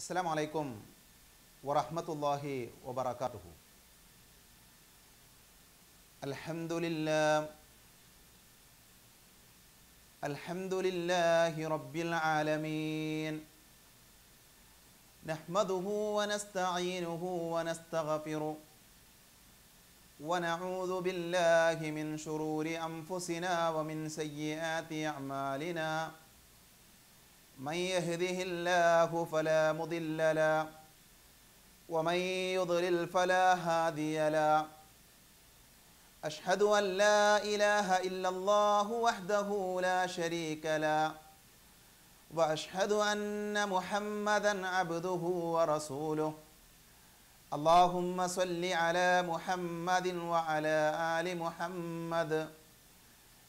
السلام عليكم ورحمة الله وبركاته الحمد لله الحمد لله رب العالمين نحمده ونستعينه ونستغفره ونعوذ بالله من شرور أنفسنا ومن سيئات أعمالنا من يهده الله فلا مضل له ومن يضلل فلا هادي له. أشهد أن لا إله إلا الله وحده لا شريك له وأشهد أن محمدا عبده ورسوله. اللهم صل على محمد وعلى آل محمد.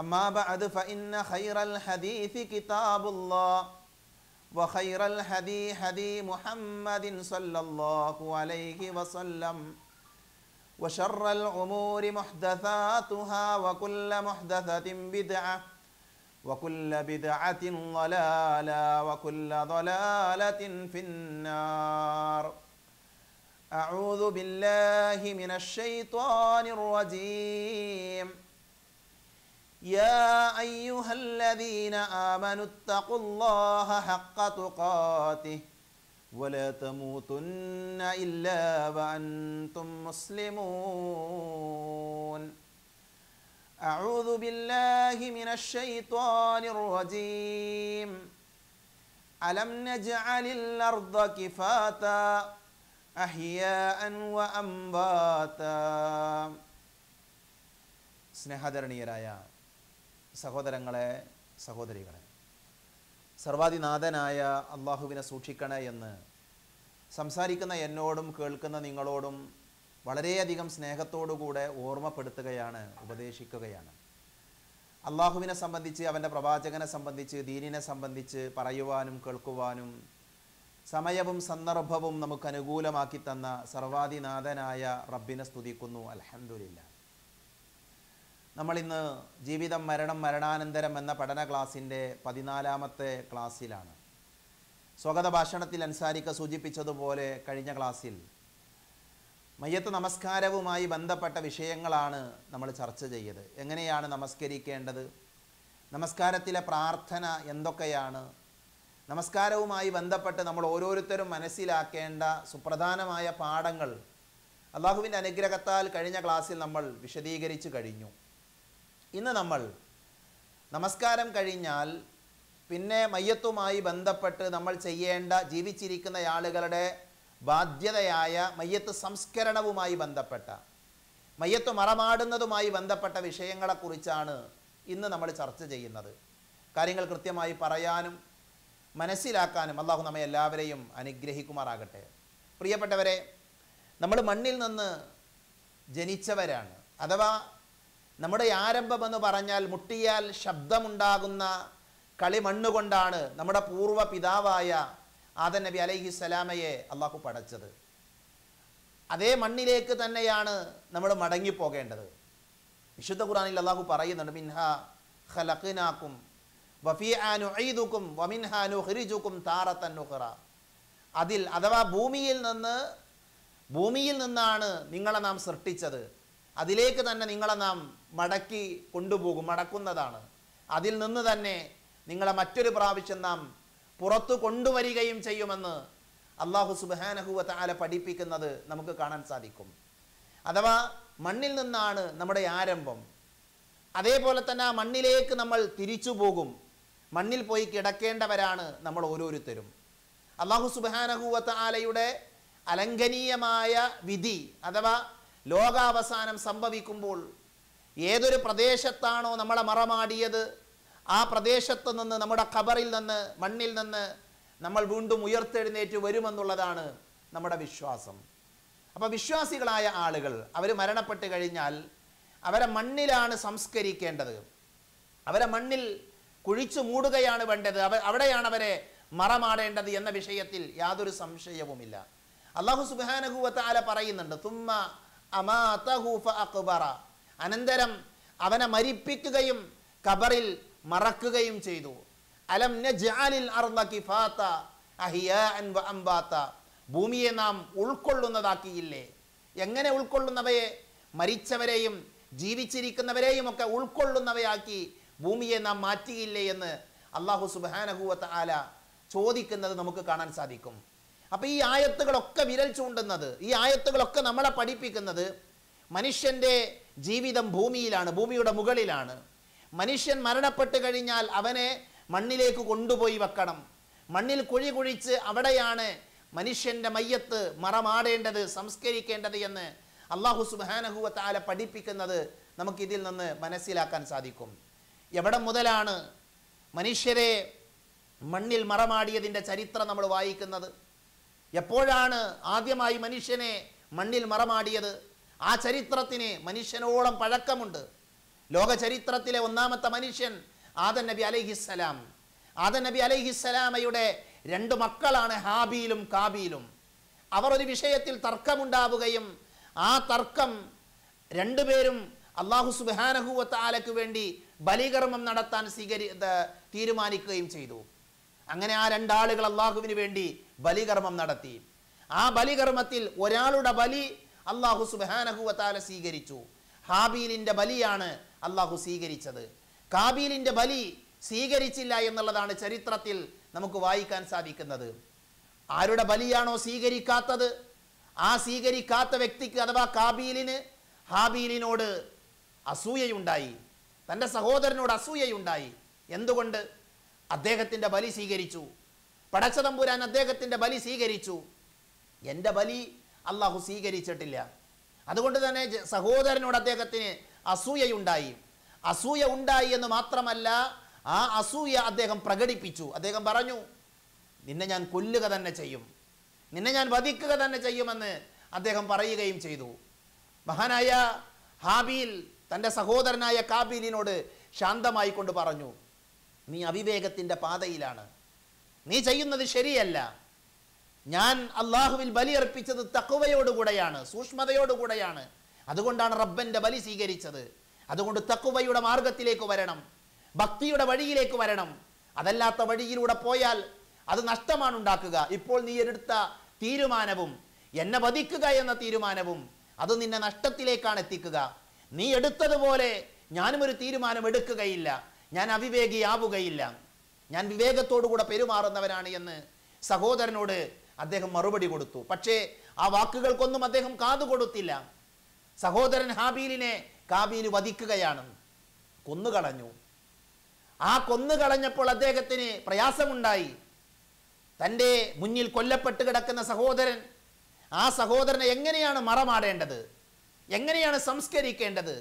أما بعد فإن خير الحديث كتاب الله وخير الهدي هدي محمد صلى الله عليه وسلم وشر الأمور محدثاتها وكل محدثة بدعة وكل بدعة ضلالة وكل ضلالة في النار. أعوذ بالله من الشيطان الرجيم. يا أيها الذين آمنوا اتقوا الله حق تقاته ولا تموتن إلا وأنتم مسلمون أعوذ بالله من الشيطان الرجيم ألم نجعل الأرض كفاتا أحياء وأنباتا സ്നേഹധരണീയരായ സഹോദരങ്ങളെ സഹോദരികളെ. സർവാധിനാഥനായ അള്ളാഹുവിനെ സൂക്ഷിക്കണേ എന്ന് സംസാരിക്കുന്ന എന്നോടും കേൾക്കുന്ന നിങ്ങളോടും വളരെയധികം സ്നേഹത്തോടുകൂടെ ഓർമ്മപ്പെടുത്തുകയാണ് ഉപദേശിക്കുകയാണ്. അള്ളാഹുവിനെ സംബന്ധിച്ച് അവന്റെ പ്രവാചകനെ സംബന്ധിച്ച് ദീനിനെ സംബന്ധിച്ച് പറയുവാനും കേൾക്കുവാനും സമയവും സന്ദർഭവും നമുക്ക് അനുകൂലമാക്കി തന്ന സർവാധിനാഥനായ റബ്ബിനെ സ്തുതിക്കുന്നു. അലഹമുല്ല നമ്മളിന്ന് ജീവിതം മരണം മരണാനന്തരം എന്ന പഠന ക്ലാസ്സിന്റെ പതിനാലാമത്തെ ക്ലാസ്സിലാണ്. സ്വാഗത ഭാഷണത്തിൽ അൻസാരിക്ക സൂചിപ്പിച്ചതുപോലെ കഴിഞ്ഞ ക്ലാസ്സിൽ മയ്യത്ത് നമസ്കാരവുമായി ബന്ധപ്പെട്ട വിഷയങ്ങളാണ് നമ്മൾ ചർച്ച ചെയ്തത്. എങ്ങനെയാണ് നമസ്കരിക്കേണ്ടത്? നമസ്കാരത്തിലെ പ്രാർത്ഥന എന്തൊക്കെയാണ്? നമസ്കാരവുമായി ബന്ധപ്പെട്ട് നമ്മൾ ഓരോരുത്തരും മനസ്സിലാക്കേണ്ട സുപ്രധാനമായ പാഠങ്ങൾ അള്ളാഹുവിന്റെ അനുഗ്രഹത്താൽ കഴിഞ്ഞ ക്ലാസ്സിൽ നമ്മൾ വിശദീകരിച്ചു കഴിഞ്ഞു. ഇന്ന് നമ്മൾ നമസ്കാരം കഴിഞ്ഞാൽ പിന്നെ മയ്യത്തുമായി ബന്ധപ്പെട്ട് നമ്മൾ ചെയ്യേണ്ട ജീവിച്ചിരിക്കുന്ന ആളുകളുടെ ബാധ്യതയായ മയ്യത്ത് സംസ്കരണവുമായി ബന്ധപ്പെട്ട മയ്യത്ത് മറമാടുന്നതുമായി ബന്ധപ്പെട്ട വിഷയങ്ങളെക്കുറിച്ചാണ് ഇന്ന് നമ്മൾ ചർച്ച ചെയ്യുന്നത്. കാര്യങ്ങൾ കൃത്യമായി പറയാനും മനസ്സിലാക്കാനും അള്ളാഹു നമ്മെ എല്ലാവരെയും അനുഗ്രഹിക്കുമാറാകട്ടെ. പ്രിയപ്പെട്ടവരെ നമ്മൾ മണ്ണിൽ നിന്ന് ജനിച്ചവരാണ്. അഥവാ നമ്മുടെ ആരംഭം എന്ന് പറഞ്ഞാൽ മുട്ടിയാൽ ശബ്ദമുണ്ടാകുന്ന കളിമണ്ണുകൊണ്ടാണ് നമ്മുടെ പൂർവ പിതാവായ ആദൻ നബി അലൈഹി സ്വലാമയെ അള്ളാഹു പടച്ചത്. അതേ മണ്ണിലേക്ക് തന്നെയാണ് നമ്മൾ മടങ്ങിപ്പോകേണ്ടത്. വിശുദ്ധ ഖുറാനിൽ അള്ളാഹു പറയുന്നുണ്ട് മിൻഹ ഖലഖിനാക്കും വഫിയാനുക്കും വമിൻഹാനു ഹിരിജുക്കും താറത്തന്നുഹറ അതിൽ അഥവാ ഭൂമിയിൽ നിന്ന് ഭൂമിയിൽ നിന്നാണ് നിങ്ങളെ നാം സൃഷ്ടിച്ചത്. അതിലേക്ക് തന്നെ നിങ്ങളെ നാം മടക്കി കൊണ്ടുപോകും മടക്കുന്നതാണ്. അതിൽ നിന്ന് തന്നെ നിങ്ങളെ മറ്റൊരു പ്രാവശ്യം നാം പുറത്തു കൊണ്ടുവരികയും ചെയ്യുമെന്ന് അള്ളാഹു സുബാനഹുവ താല പഠിപ്പിക്കുന്നത് നമുക്ക് കാണാൻ സാധിക്കും. അഥവാ മണ്ണിൽ നിന്നാണ് നമ്മുടെ ആരംഭം. അതേപോലെ തന്നെ ആ മണ്ണിലേക്ക് നമ്മൾ തിരിച്ചു പോകും. മണ്ണിൽ പോയി കിടക്കേണ്ടവരാണ് നമ്മൾ ഓരോരുത്തരും. അള്ളാഹു സുബാനഹുവത്ത് ആലയുടെ അലംഘനീയമായ വിധി അഥവാ ലോകാവസാനം സംഭവിക്കുമ്പോൾ ഏതൊരു പ്രദേശത്താണോ നമ്മളെ മറമാടിയത്? ആ പ്രദേശത്ത് നിന്ന് നമ്മുടെ ഖബറിൽ നിന്ന് മണ്ണിൽ നിന്ന് നമ്മൾ വീണ്ടും ഉയർത്തെഴുന്നേറ്റ് വരുമെന്നുള്ളതാണ് നമ്മുടെ വിശ്വാസം. അപ്പോൾ വിശ്വാസികളായ ആളുകൾ അവർ മരണപ്പെട്ട് കഴിഞ്ഞാൽ അവരെ മണ്ണിലാണ് സംസ്കരിക്കേണ്ടത്. അവരെ മണ്ണിൽ കുഴിച്ചു മൂടുകയാണ് വേണ്ടത്. അവ അവിടെയാണ് അവരെ മറമാടേണ്ടത് എന്ന വിഷയത്തിൽ യാതൊരു സംശയവുമില്ല. അള്ളാഹു സുബാനഹുവത്താല പറയുന്നുണ്ട് തുമ്മ അമാതഹു ഫഅഖ്ബറ. അനന്തരം അവനെ മരിപ്പിക്കുകയും കബറിൽ മറക്കുകയും ചെയ്തു. അലം. ഭൂമിയെ നാം ഉൾക്കൊള്ളുന്നതാക്കിയില്ലേ? എങ്ങനെ ഉൾക്കൊള്ളുന്നവയെ? മരിച്ചവരെയും ജീവിച്ചിരിക്കുന്നവരെയും ഒക്കെ ഉൾക്കൊള്ളുന്നവയാക്കി ഭൂമിയെ നാം മാറ്റിയില്ലേ എന്ന് അള്ളാഹു സുബാനഹുവത്ത് ആല ചോദിക്കുന്നത് നമുക്ക് കാണാൻ സാധിക്കും. അപ്പോൾ ഈ ആയത്തുകളൊക്കെ വിരൽ ചൂണ്ടുന്നത് ഈ ആയത്തുകളൊക്കെ നമ്മളെ പഠിപ്പിക്കുന്നത് മനുഷ്യന്റെ ജീവിതം ഭൂമിയിലാണ് ഭൂമിയുടെ മുകളിലാണ്. മനുഷ്യൻ മരണപ്പെട്ട് കഴിഞ്ഞാൽ അവനെ മണ്ണിലേക്ക് കൊണ്ടുപോയി വെക്കണം. മണ്ണിൽ കുഴി കുഴിച്ച് അവിടെയാണ് മനുഷ്യന്റെ മയ്യത്ത് മറമാടേണ്ടത് സംസ്കരിക്കേണ്ടത് എന്ന് അള്ളാഹു സുബാനഹുവ താല പഠിപ്പിക്കുന്നത് നമുക്കിതിൽ നിന്ന് മനസ്സിലാക്കാൻ സാധിക്കും. എവിടെ മുതലാണ് മനുഷ്യരെ മണ്ണിൽ മറമാടിയതിന്റെ ചരിത്രം നമ്മൾ വായിക്കുന്നത്? എപ്പോഴാണ് ആദ്യമായി മനുഷ്യനെ മണ്ണിൽ മറമാടിയത്? ആ ചരിത്രത്തിന് മനുഷ്യനോളം പഴക്കമുണ്ട്. ലോക ചരിത്രത്തിലെ ഒന്നാമത്തെ മനുഷ്യൻ ആദൻ നബി അലൈഹിസ്സലാം ആദൻ നബി അലൈഹിസ്സലാമയുടെ രണ്ട് മക്കളാണ് ഹാബിയിലും കാബിയിലും. അവർ ഒരു വിഷയത്തിൽ തർക്കമുണ്ടാവുകയും ആ തർക്കം രണ്ടുപേരും അള്ളാഹു സുബാനഹുവത്ത് ആലയ്ക്ക് വേണ്ടി ബലികർമ്മം നടത്താൻ സ്വീകരി തീരുമാനിക്കുകയും ചെയ്തു. അങ്ങനെ ആ രണ്ടാളുകൾ അള്ളാഹുവിന് വേണ്ടി ബലികർമ്മം നടത്തി. ആ ബലികർമ്മത്തിൽ ഒരാളുടെ ബലി അള്ളാഹു സുബാനഹുവത്താല സ്വീകരിച്ചു. ഹാബീലിന്റെ ബലിയാണ് അള്ളാഹു സ്വീകരിച്ചത്. കാബീലിന്റെ ബലി സ്വീകരിച്ചില്ല എന്നുള്ളതാണ് ചരിത്രത്തിൽ നമുക്ക് വായിക്കാൻ സാധിക്കുന്നത്. ആരുടെ ബലിയാണോ സ്വീകരിക്കാത്തത്? ആ സ്വീകരിക്കാത്ത വ്യക്തിക്ക് അഥവാ കാബീലിന് ഹാബീലിനോട് അസൂയയുണ്ടായി. തന്റെ സഹോദരനോട് അസൂയയുണ്ടായി. എന്തുകൊണ്ട്? അദ്ദേഹത്തിന്റെ ബലി സ്വീകരിച്ചു. പടച്ചതമ്പുരാൻ അദ്ദേഹത്തിന്റെ ബലി സ്വീകരിച്ചു. എന്റെ ബലി അള്ളാഹു സ്വീകരിച്ചിട്ടില്ല. അതുകൊണ്ട് തന്നെ സഹോദരനോട് അദ്ദേഹത്തിന് അസൂയയുണ്ടായി. അസൂയ ഉണ്ടായി എന്ന് മാത്രമല്ല ആ അസൂയ അദ്ദേഹം പ്രകടിപ്പിച്ചു. അദ്ദേഹം പറഞ്ഞു നിന്നെ ഞാൻ കൊല്ലുക തന്നെ ചെയ്യും. നിന്നെ ഞാൻ വധിക്കുക തന്നെ ചെയ്യുമെന്ന് അദ്ദേഹം പറയുകയും ചെയ്തു. മഹാനായ ഹാബീൽ തന്റെ സഹോദരനായ കാബീലിനോട് ശാന്തമായി കൊണ്ട് പറഞ്ഞു നീ അവിവേകത്തിന്റെ പാതയിലാണ്. നീ ചെയ്യുന്നത് ശരിയല്ല. ഞാൻ അള്ളാഹുവിൽ ബലിയർപ്പിച്ചത് തക്കുവയോടുകൂടെയാണ് സൂക്ഷ്മതയോടുകൂടെയാണ്. അതുകൊണ്ടാണ് റബ്ബന്റെ ബലി സ്വീകരിച്ചത്. അതുകൊണ്ട് തക്കുവയുടെ മാർഗത്തിലേക്ക് വരണം ഭക്തിയുടെ വഴിയിലേക്ക് വരണം. അതല്ലാത്ത വഴിയിലൂടെ പോയാൽ അത് നഷ്ടമാണ് ഉണ്ടാക്കുക. ഇപ്പോൾ നീ എടുത്ത തീരുമാനവും എന്നെ വധിക്കുക എന്ന തീരുമാനവും അത് നിന്നെ നഷ്ടത്തിലേക്കാണ് എത്തിക്കുക. നീ എടുത്തതുപോലെ ഞാനും ഒരു തീരുമാനം എടുക്കുകയില്ല. ഞാൻ അവിവേകിയാവുകയില്ല. ഞാൻ വിവേകത്തോടുകൂടെ പെരുമാറുന്നവനാണ് എന്ന് സഹോദരനോട് അദ്ദേഹം മറുപടി കൊടുത്തു. പക്ഷേ ആ വാക്കുകൾക്കൊന്നും അദ്ദേഹം കാതു കൊടുത്തില്ല. സഹോദരൻ ഹാബീലിനെ കാബീൽ വധിക്കുകയാണ്. കൊന്നുകളഞ്ഞു. ആ കൊന്നുകളഞ്ഞപ്പോൾ അദ്ദേഹത്തിന് പ്രയാസമുണ്ടായി. തന്റെ മുന്നിൽ കൊല്ലപ്പെട്ട് കിടക്കുന്ന സഹോദരൻ ആ സഹോദരനെ എങ്ങനെയാണ് മറമാടേണ്ടത്? എങ്ങനെയാണ് സംസ്കരിക്കേണ്ടത്?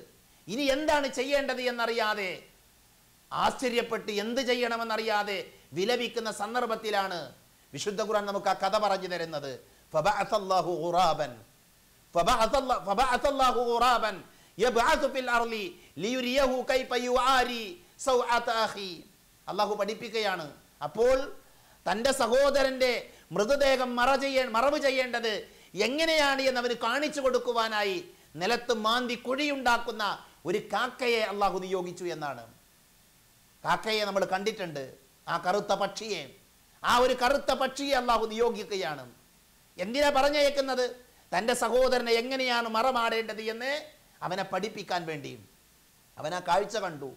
ഇനി എന്താണ് ചെയ്യേണ്ടത് എന്നറിയാതെ ആശ്ചര്യപ്പെട്ട് എന്ത് ചെയ്യണമെന്നറിയാതെ വിലപിക്കുന്ന സന്ദർഭത്തിലാണ് വിശുദ്ധ ഖുർആൻ നമുക്ക് ആ കഥ പറഞ്ഞു തരുന്നത്. അള്ളാഹു പഠിപ്പിക്കുകയാണ്. അപ്പോൾ തന്റെ സഹോദരന്റെ മൃതദേഹം മറ ചെയ്യേ മറവ് ചെയ്യേണ്ടത് എങ്ങനെയാണ് എന്ന് അവന് കാണിച്ചു കൊടുക്കുവാനായി നിലത്ത് മാന്തി കുഴിയുണ്ടാക്കുന്ന ഒരു കാക്കയെ അള്ളാഹു നിയോഗിച്ചു എന്നാണ്. കാക്കയെ നമ്മൾ കണ്ടിട്ടുണ്ട്. ആ കറുത്ത പക്ഷിയെ. ആ ഒരു കറുത്ത പക്ഷിയെ അള്ളാഹു നിയോഗിക്കുകയാണ്. എന്തിനാ പറഞ്ഞയക്കുന്നത്? തന്റെ സഹോദരനെ എങ്ങനെയാണ് മറമാടേണ്ടത് എന്ന് അവനെ പഠിപ്പിക്കാൻ വേണ്ടി അവൻ കാഴ്ച കണ്ടു.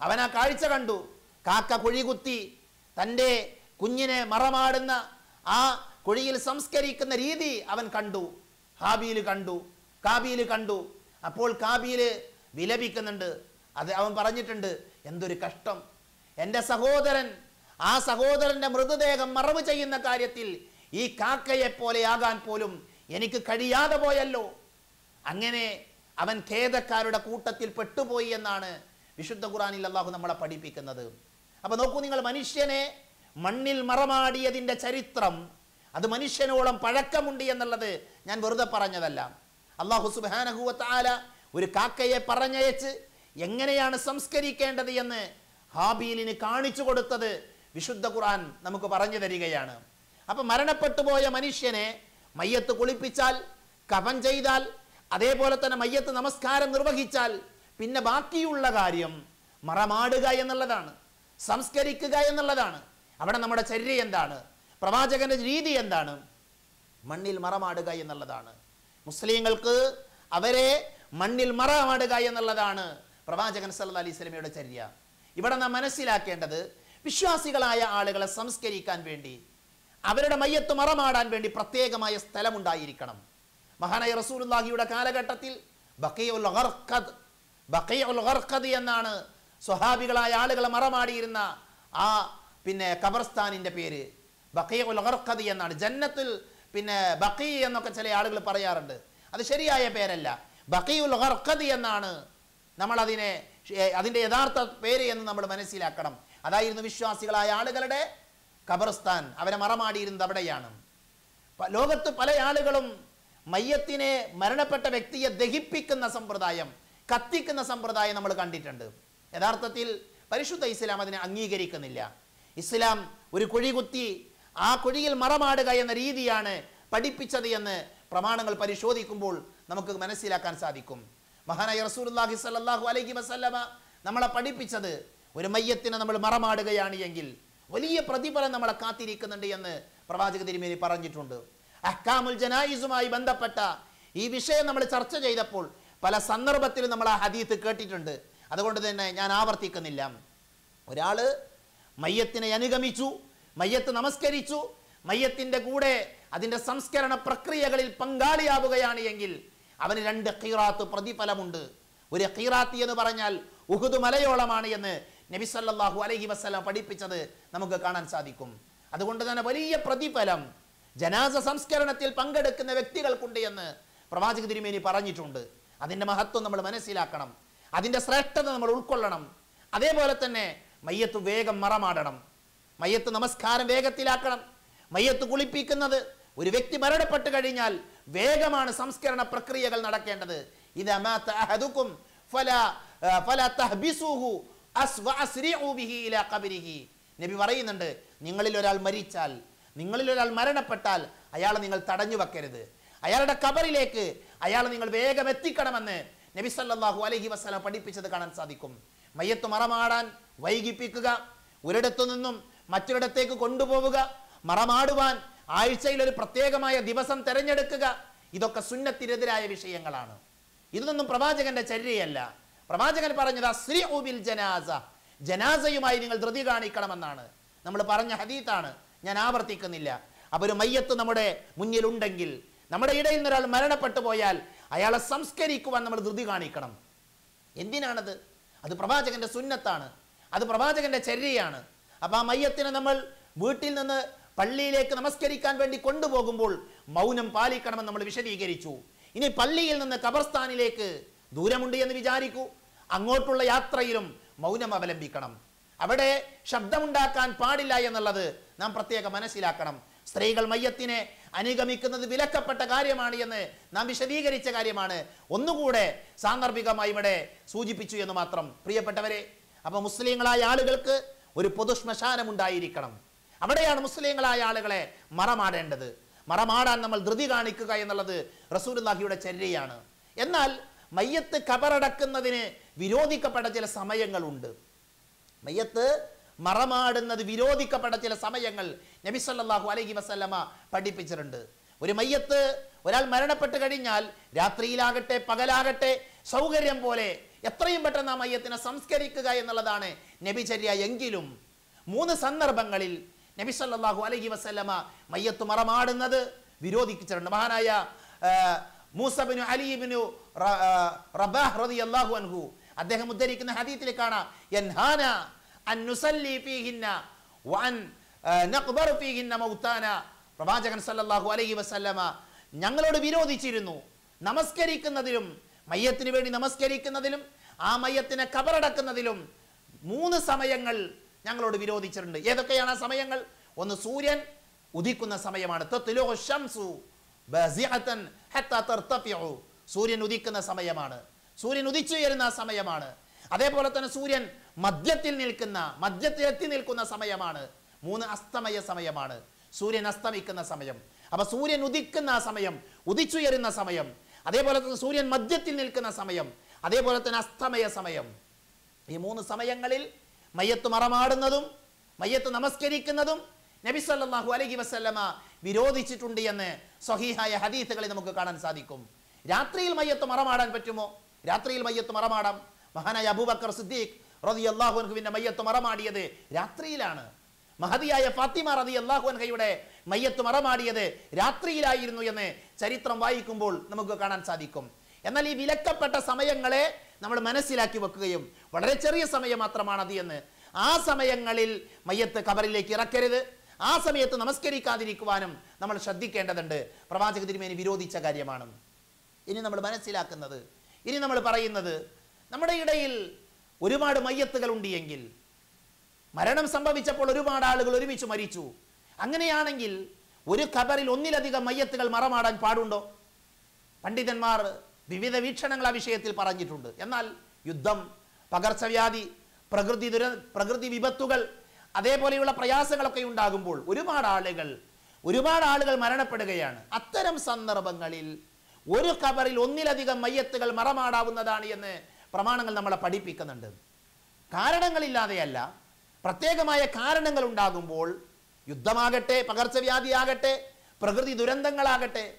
അവൻ ആ കാഴ്ച കണ്ടു. കാക്ക കുഴി കുത്തി തന്റെ കുഞ്ഞിനെ മറമാടുന്ന ആ കുഴിയിൽ സംസ്കരിക്കുന്ന രീതി അവൻ കണ്ടു. ഹാബിയിൽ കണ്ടു. കാബിയിൽ കണ്ടു. അപ്പോൾ കാബിയിൽ വിലപിക്കുന്നുണ്ട്. അത് അവൻ പറഞ്ഞിട്ടുണ്ട് എന്തൊരു കഷ്ടം. എന്റെ സഹോദരൻ ആ സഹോദരന്റെ മൃതദേഹം മറവ് ചെയ്യുന്ന കാര്യത്തിൽ ഈ കാക്കയെ പോലെയാകാൻ പോലും എനിക്ക് കഴിയാതെ പോയല്ലോ. അങ്ങനെ അവൻ ഖേദക്കാരുടെ കൂട്ടത്തിൽ പെട്ടുപോയി എന്നാണ് വിശുദ്ധ ഖുറാനിൽ അള്ളാഹു നമ്മളെ പഠിപ്പിക്കുന്നത്. അപ്പൊ നോക്കൂ നിങ്ങൾ മനുഷ്യനെ മണ്ണിൽ മറമാടിയതിന്റെ ചരിത്രം അത് മനുഷ്യനോളം പഴക്കമുണ്ട് എന്നുള്ളത് ഞാൻ വെറുതെ പറഞ്ഞതല്ല. അള്ളാഹു സുബാനഹുവത്താല ഒരു കാക്കയെ പറഞ്ഞയച്ച് എങ്ങനെയാണ് സംസ്കരിക്കേണ്ടത് എന്ന് ഹാബീലിന് കാണിച്ചു കൊടുത്തത് വിശുദ്ധ ഖുർആൻ നമുക്ക് പറഞ്ഞു തരികയാണ്. അപ്പം മരണപ്പെട്ടു പോയ മനുഷ്യനെ മയ്യത്ത് കുളിപ്പിച്ചാൽ കപം ചെയ്താൽ അതേപോലെ തന്നെ മയ്യത്ത് നമസ്കാരം നിർവഹിച്ചാൽ പിന്നെ ബാക്കിയുള്ള കാര്യം മറമാടുക എന്നുള്ളതാണ്. സംസ്കരിക്കുക എന്നുള്ളതാണ്. അവിടെ നമ്മുടെ ചര്യ എന്താണ്? പ്രവാചകന്റെ രീതി എന്താണ്? മണ്ണിൽ മറമാടുക എന്നുള്ളതാണ്. മുസ്ലിങ്ങൾക്ക് അവരെ മണ്ണിൽ മറമാടുക എന്നുള്ളതാണ് പ്രവാചകൻ സല്ല അലൈഹി സ്വലമയുടെ ചര്യ. ഇവിടെ നാം മനസ്സിലാക്കേണ്ടത് വിശ്വാസികളായ ആളുകളെ സംസ്കരിക്കാൻ വേണ്ടി അവരുടെ മയ്യത്ത് മറമാടാൻ വേണ്ടി പ്രത്യേകമായ സ്ഥലമുണ്ടായിരിക്കണം. മഹാനായ റസൂലുള്ളാഹിയുടെ കാലഘട്ടത്തിൽ ബഖിയുൽ ഗർഖദ് ബഖിയുൽ ഗർഖദ് എന്നാണ് സ്വഹാബികളായ ആളുകളെ മറമാടിയിരുന്ന ആ പിന്നെ ഖബർസ്ഥാനിന്റെ പേര്. ബഖിയുൽ ഗർഖദ് എന്നാണ്. ജന്നത്തിൽ പിന്നെ ബക്കി എന്നൊക്കെ ചില ആളുകൾ പറയാറുണ്ട്. അത് ശരിയായ പേരല്ല. ബഖിയുൽ ഗർഖദ് എന്നാണ് നമ്മൾ അതിനെ അതിന്റെ യഥാർത്ഥ പേര് എന്ന് നമ്മൾ മനസ്സിലാക്കണം. അതായിരുന്നു വിശ്വാസികളായ ആളുകളുടെ ഖബർസ്ഥാൻ അവരെ മറമാടിയിരുന്നത് അവിടെയാണ്. ലോകത്ത് പല ആളുകളും മയ്യത്തിനെ മരണപ്പെട്ട വ്യക്തിയെ ദഹിപ്പിക്കുന്ന സമ്പ്രദായം കത്തിക്കുന്ന സമ്പ്രദായം നമ്മൾ കണ്ടിട്ടുണ്ട്. യഥാർത്ഥത്തിൽ പരിശുദ്ധ ഇസ്ലാം അതിനെ അംഗീകരിക്കുന്നില്ല. ഇസ്ലാം ഒരു കുഴി കുത്തി ആ കുഴിയിൽ മറമാടുക എന്ന രീതിയാണ് പഠിപ്പിച്ചത് എന്ന് പ്രമാണങ്ങൾ പരിശോധിക്കുമ്പോൾ നമുക്ക് മനസ്സിലാക്കാൻ സാധിക്കും. മഹാനായ റസൂലുള്ളാഹി സ്വല്ലല്ലാഹു അലൈഹി വസല്ലമ നമ്മളെ പഠിപ്പിച്ചത് ഒരു മയ്യത്തിനെ നമ്മൾ മറമാടുകയാണ് എങ്കിൽ വലിയ പ്രതിഫലം നമ്മളെ കാത്തിരിക്കുന്നുണ്ട് എന്ന് പ്രവാചക തിരുമേനി പറഞ്ഞിട്ടുണ്ട്. അഹ്കാമുൽ ജനായിസുമായി ബന്ധപ്പെട്ട ഈ വിഷയം നമ്മൾ ചർച്ച ചെയ്തപ്പോൾ പല സന്ദർഭത്തിലും നമ്മൾ ആ ഹദീത്ത് കേട്ടിട്ടുണ്ട്. അതുകൊണ്ട് തന്നെ ഞാൻ ആവർത്തിക്കുന്നില്ല. ഒരാൾ മയ്യത്തിനെ അനുഗമിച്ചു മയ്യത്ത് നമസ്കരിച്ചു മയ്യത്തിന്റെ കൂടെ അതിന്റെ സംസ്കരണ പ്രക്രിയകളിൽ പങ്കാളിയാവുകയാണ് എങ്കിൽ അവന് രണ്ട് ഖീറാത്ത് പ്രതിഫലമുണ്ട്. ഒരു ഖീറാത്തി എന്ന് പറഞ്ഞാൽ ഉഹുദ് മലയോളമാണ് എന്ന് നബി സല്ലല്ലാഹു അലൈഹി വസല്ലം പഠിപ്പിച്ചത് നമുക്ക് കാണാൻ സാധിക്കും. അതുകൊണ്ട് തന്നെ വലിയ പ്രതിഫലം ജനാസ സംസ്കരണത്തിൽ പങ്കെടുക്കുന്ന വ്യക്തികൾക്കുണ്ട് എന്ന് പ്രവാചക തിരുമേനി പറഞ്ഞിട്ടുണ്ട്. അതിന്റെ മഹത്വം നമ്മൾ മനസ്സിലാക്കണം. അതിന്റെ ശ്രേഷ്ഠത നമ്മൾ ഉൾക്കൊള്ളണം. അതേപോലെ തന്നെ മയ്യത്ത് വേഗം മറമാടണം. മയ്യത്ത് നമസ്കാരം വേഗത്തിലാക്കണം. മയ്യത്ത് കുളിപ്പിക്കുന്നത് ഒരു വ്യക്തി മരണപ്പെട്ട് കഴിഞ്ഞാൽ വേഗമാണ് സംസ്കരണ പ്രക്രിയകൾ നടക്കേണ്ടത്. ഇത് ഫല തഹ്ബിസൂഹു നബി പറയുന്നുണ്ട് നിങ്ങളിൽ ഒരാൾ മരിച്ചാൽ നിങ്ങളിൽ ഒരാൾ മരണപ്പെട്ടാൽ അയാളെ നിങ്ങൾ തടഞ്ഞു വെക്കരുത്. അയാളുടെ കബറിലേക്ക് അയാളെ നിങ്ങൾ വേഗം എത്തിക്കണമെന്ന് നബി സല്ലല്ലാഹു അലൈഹി വസല്ലം പഠിപ്പിച്ചത് കാണാൻ സാധിക്കും. മയ്യത്ത് മറമാടാൻ വൈകിപ്പിക്കുക ഒരിടത്തു നിന്നും മറ്റൊരിടത്തേക്ക് കൊണ്ടുപോവുക മറമാടുവാൻ ആഴ്ചയിൽ ഒരു പ്രത്യേകമായ ദിവസം തിരഞ്ഞെടുക്കുക ഇതൊക്കെ സുന്നത്തിനെതിരായ വിഷയങ്ങളാണ്. ഇതൊന്നും പ്രവാചകന്റെ ചര്യയല്ല. പ്രവാചകൻ പറഞ്ഞത് അസ്രി ഉബിൽ ജനാസ. ജനാസയുമായി നിങ്ങൾ ധൃതി കാണിക്കണമെന്നാണ്. നമ്മൾ പറഞ്ഞ ഹദീത്താണ്. ഞാൻ ആവർത്തിക്കുന്നില്ല. അപ്പൊ ഒരു മയ്യത്ത് നമ്മുടെ മുന്നിലുണ്ടെങ്കിൽ നമ്മുടെ ഇടയിൽ നിന്ന് ഒരാൾ മരണപ്പെട്ടു പോയാൽ അയാളെ സംസ്കരിക്കുവാൻ നമ്മൾ ധൃതി കാണിക്കണം. എന്തിനാണത്? അത് പ്രവാചകന്റെ സുന്നത്താണ്. അത് പ്രവാചകന്റെ ചര്യയാണ്. അപ്പൊ ആ മയ്യത്തിനെ നമ്മൾ വീട്ടിൽ നിന്ന് പള്ളിയിലേക്ക് നമസ്കരിക്കാൻ വേണ്ടി കൊണ്ടുപോകുമ്പോൾ മൗനം പാലിക്കണമെന്ന് നമ്മൾ വിശദീകരിച്ചു. ഇനി പള്ളിയിൽ നിന്ന് കബർസ്ഥാനിലേക്ക് ദൂരമുണ്ട് എന്ന് വിചാരിക്കൂ. അങ്ങോട്ടുള്ള യാത്രയിലും മൗനം അവലംബിക്കണം. അവിടെ ശബ്ദമുണ്ടാക്കാൻ പാടില്ല എന്നുള്ളത് നാം പ്രത്യേകം മനസ്സിലാക്കണം. സ്ത്രീകൾ മയ്യത്തിനെ അനുഗമിക്കുന്നത് വിലക്കപ്പെട്ട കാര്യമാണ് എന്ന് നാം വിശദീകരിച്ച കാര്യമാണ്. ഒന്നുകൂടെ സാന്ദർഭികമായി ഇവിടെ സൂചിപ്പിച്ചു എന്ന് മാത്രം. പ്രിയപ്പെട്ടവരെ അപ്പൊ മുസ്ലിങ്ങളായ ആളുകൾക്ക് ഒരു പൊതുശ്മശാനം ഉണ്ടായിരിക്കണം. അവിടെയാണ് മുസ്ലിങ്ങളായ ആളുകളെ മറമാടേണ്ടത്. മറമാടാൻ നമ്മൾ ധൃതി കാണിക്കുക എന്നുള്ളത് റസൂലുള്ളാഹിയുടെ ചര്യയാണ്. എന്നാൽ മയ്യത്ത് കബറടക്കുന്നതിന് വിരോധിക്കപ്പെട്ട ചില സമയങ്ങളുണ്ട്. മയ്യത്ത് മറമാടുന്നത് വിരോധിക്കപ്പെട്ട ചില സമയങ്ങൾ നബി സല്ലല്ലാഹു അലൈഹി വസല്ലമ പഠിപ്പിച്ചിട്ടുണ്ട്. ഒരു മയ്യത്ത് ഒരാൾ മരണപ്പെട്ട് കഴിഞ്ഞാൽ രാത്രിയിലാകട്ടെ പകലാകട്ടെ സൗകര്യം പോലെ എത്രയും പെട്ടെന്ന് ആ മയ്യത്തിനെ സംസ്കരിക്കുക എന്നുള്ളതാണ് നബിചര്യ എങ്കിലും മൂന്ന് സന്ദർഭങ്ങളിൽ നബി സല്ലല്ലാഹു അലൈഹി വസല്ലമ മയ്യത്ത് മറമാടുന്നത് വിരോധിച്ചിട്ടുണ്ട് മഹാനായ മൂസബിനു അലിബിനു റബാഹ് റളിയല്ലാഹു അൻഹു അദ്ദേഹം ഉദ്ധരിക്കുന്ന ഹദീത്തിൽ കാണാം പ്രവാചകൻ സല്ലാഹു അലൈഹി വസല്ലമ ഞങ്ങളോട് വിരോധിച്ചിരുന്നു. നമസ്കരിക്കുന്നതിലും മയ്യത്തിന് വേണ്ടി നമസ്കരിക്കുന്നതിലും ആ മയ്യത്തിനെ കബറടക്കുന്നതിലും മൂന്ന് സമയങ്ങൾ ഞങ്ങളോട് വിരോധിച്ചിട്ടുണ്ട്. ഏതൊക്കെയാണ് ആ സമയങ്ങൾ? ഒന്ന് സൂര്യൻ ഉദിക്കുന്ന സമയമാണ്. സൂര്യൻ ഉദിക്കുന്ന സമയമാണ്. സൂര്യൻ ഉദിച്ചുയരുന്ന സമയമാണ്. അതേപോലെ തന്നെ സൂര്യൻ മധ്യത്തിൽ നിൽക്കുന്ന മധ്യത്തിലെത്തി നിൽക്കുന്ന സമയമാണ്. മൂന്ന് അസ്തമയ സമയമാണ്. സൂര്യൻ അസ്തമിക്കുന്ന സമയം. അപ്പൊ സൂര്യൻ ഉദിക്കുന്ന സമയം ഉദിച്ചുയരുന്ന സമയം. അതേപോലെ തന്നെ സൂര്യൻ മധ്യത്തിൽ നിൽക്കുന്ന സമയം. അതേപോലെ തന്നെ അസ്തമയ സമയം. ഈ മൂന്ന് സമയങ്ങളിൽ മയ്യത്ത് മറമാടുന്നതും മയ്യത്ത് നമസ്കരിക്കുന്നതും നബി സല്ലല്ലാഹു അലൈഹി വസല്ലമ വിരോധിച്ചിട്ടുണ്ട് എന്ന് സ്വഹീഹായ ഹദീസുകളിൽ നമുക്ക് കാണാൻ സാധിക്കും. രാത്രിയിൽ മയ്യത്ത് മറമാടാൻ പറ്റുമോ? രാത്രിയിൽ മയ്യത്ത് മറമാടാം. മഹാനായ അബൂബക്കർ സിദ്ദീഖ് റതി അള്ളാഹു അൻഹുവിന്റെ മയ്യത്ത് മറമാടിയത് രാത്രിയിലാണ്. മഹതിയായ ഫാത്തിമ റതി അള്ളാഹു അൻഹയുടെ മയ്യത്ത് മറമാടിയത് രാത്രിയിലായിരുന്നു എന്ന് ചരിത്രം വായിക്കുമ്പോൾ നമുക്ക് കാണാൻ സാധിക്കും. എന്നാൽ ഈ വിലക്കപ്പെട്ട സമയങ്ങളെ നമ്മൾ മനസ്സിലാക്കി വെക്കുകയും വളരെ ചെറിയ സമയം മാത്രമാണ് അത് എന്ന്. ആ സമയങ്ങളിൽ മയ്യത്ത് കബറിലേക്ക് ഇറക്കരുത്. ആ സമയത്ത് നമസ്കരിക്കാതിരിക്കുവാനും നമ്മൾ ശ്രദ്ധിക്കേണ്ടതുണ്ട്. പ്രവാചക തിരുമേനി വിരോധിച്ച കാര്യമാണ്. ഇനി നമ്മൾ മനസ്സിലാക്കുന്നത് ഇനി നമ്മൾ പറയുന്നത് നമ്മുടെ ഇടയിൽ ഒരുപാട് മയ്യത്തുകൾ ഉണ്ടെങ്കിൽ മരണം സംഭവിച്ചപ്പോൾ ഒരുപാട് ആളുകൾ ഒരുമിച്ച് മരിച്ചു. അങ്ങനെയാണെങ്കിൽ ഒരു ഖബറിൽ ഒന്നിലധികം മയ്യത്തുകൾ മറമാടാൻ പാടുണ്ടോ? പണ്ഡിതന്മാർ വിവിധ വീക്ഷണങ്ങൾ ആ വിഷയത്തിൽ പറഞ്ഞിട്ടുണ്ട്. എന്നാൽ യുദ്ധം പകർച്ചവ്യാധി പ്രകൃതി ദുര പ്രകൃതി വിപത്തുകൾ അതേപോലെയുള്ള പ്രയാസങ്ങളൊക്കെ ഉണ്ടാകുമ്പോൾ ഒരുപാട് ആളുകൾ ഒരുപാട് ആളുകൾ മരണപ്പെടുകയാണ്. അത്തരം സന്ദർഭങ്ങളിൽ ഒരു കബറിൽ ഒന്നിലധികം മയ്യത്തുകൾ മറമാടാവുന്നതാണ് എന്ന് പ്രമാണങ്ങൾ നമ്മളെ പഠിപ്പിക്കുന്നുണ്ട്. കാരണങ്ങളില്ലാതെയല്ല പ്രത്യേകമായ കാരണങ്ങൾ ഉണ്ടാകുമ്പോൾ യുദ്ധമാകട്ടെ പകർച്ചവ്യാധിയാകട്ടെ പ്രകൃതി ദുരന്തങ്ങളാകട്ടെ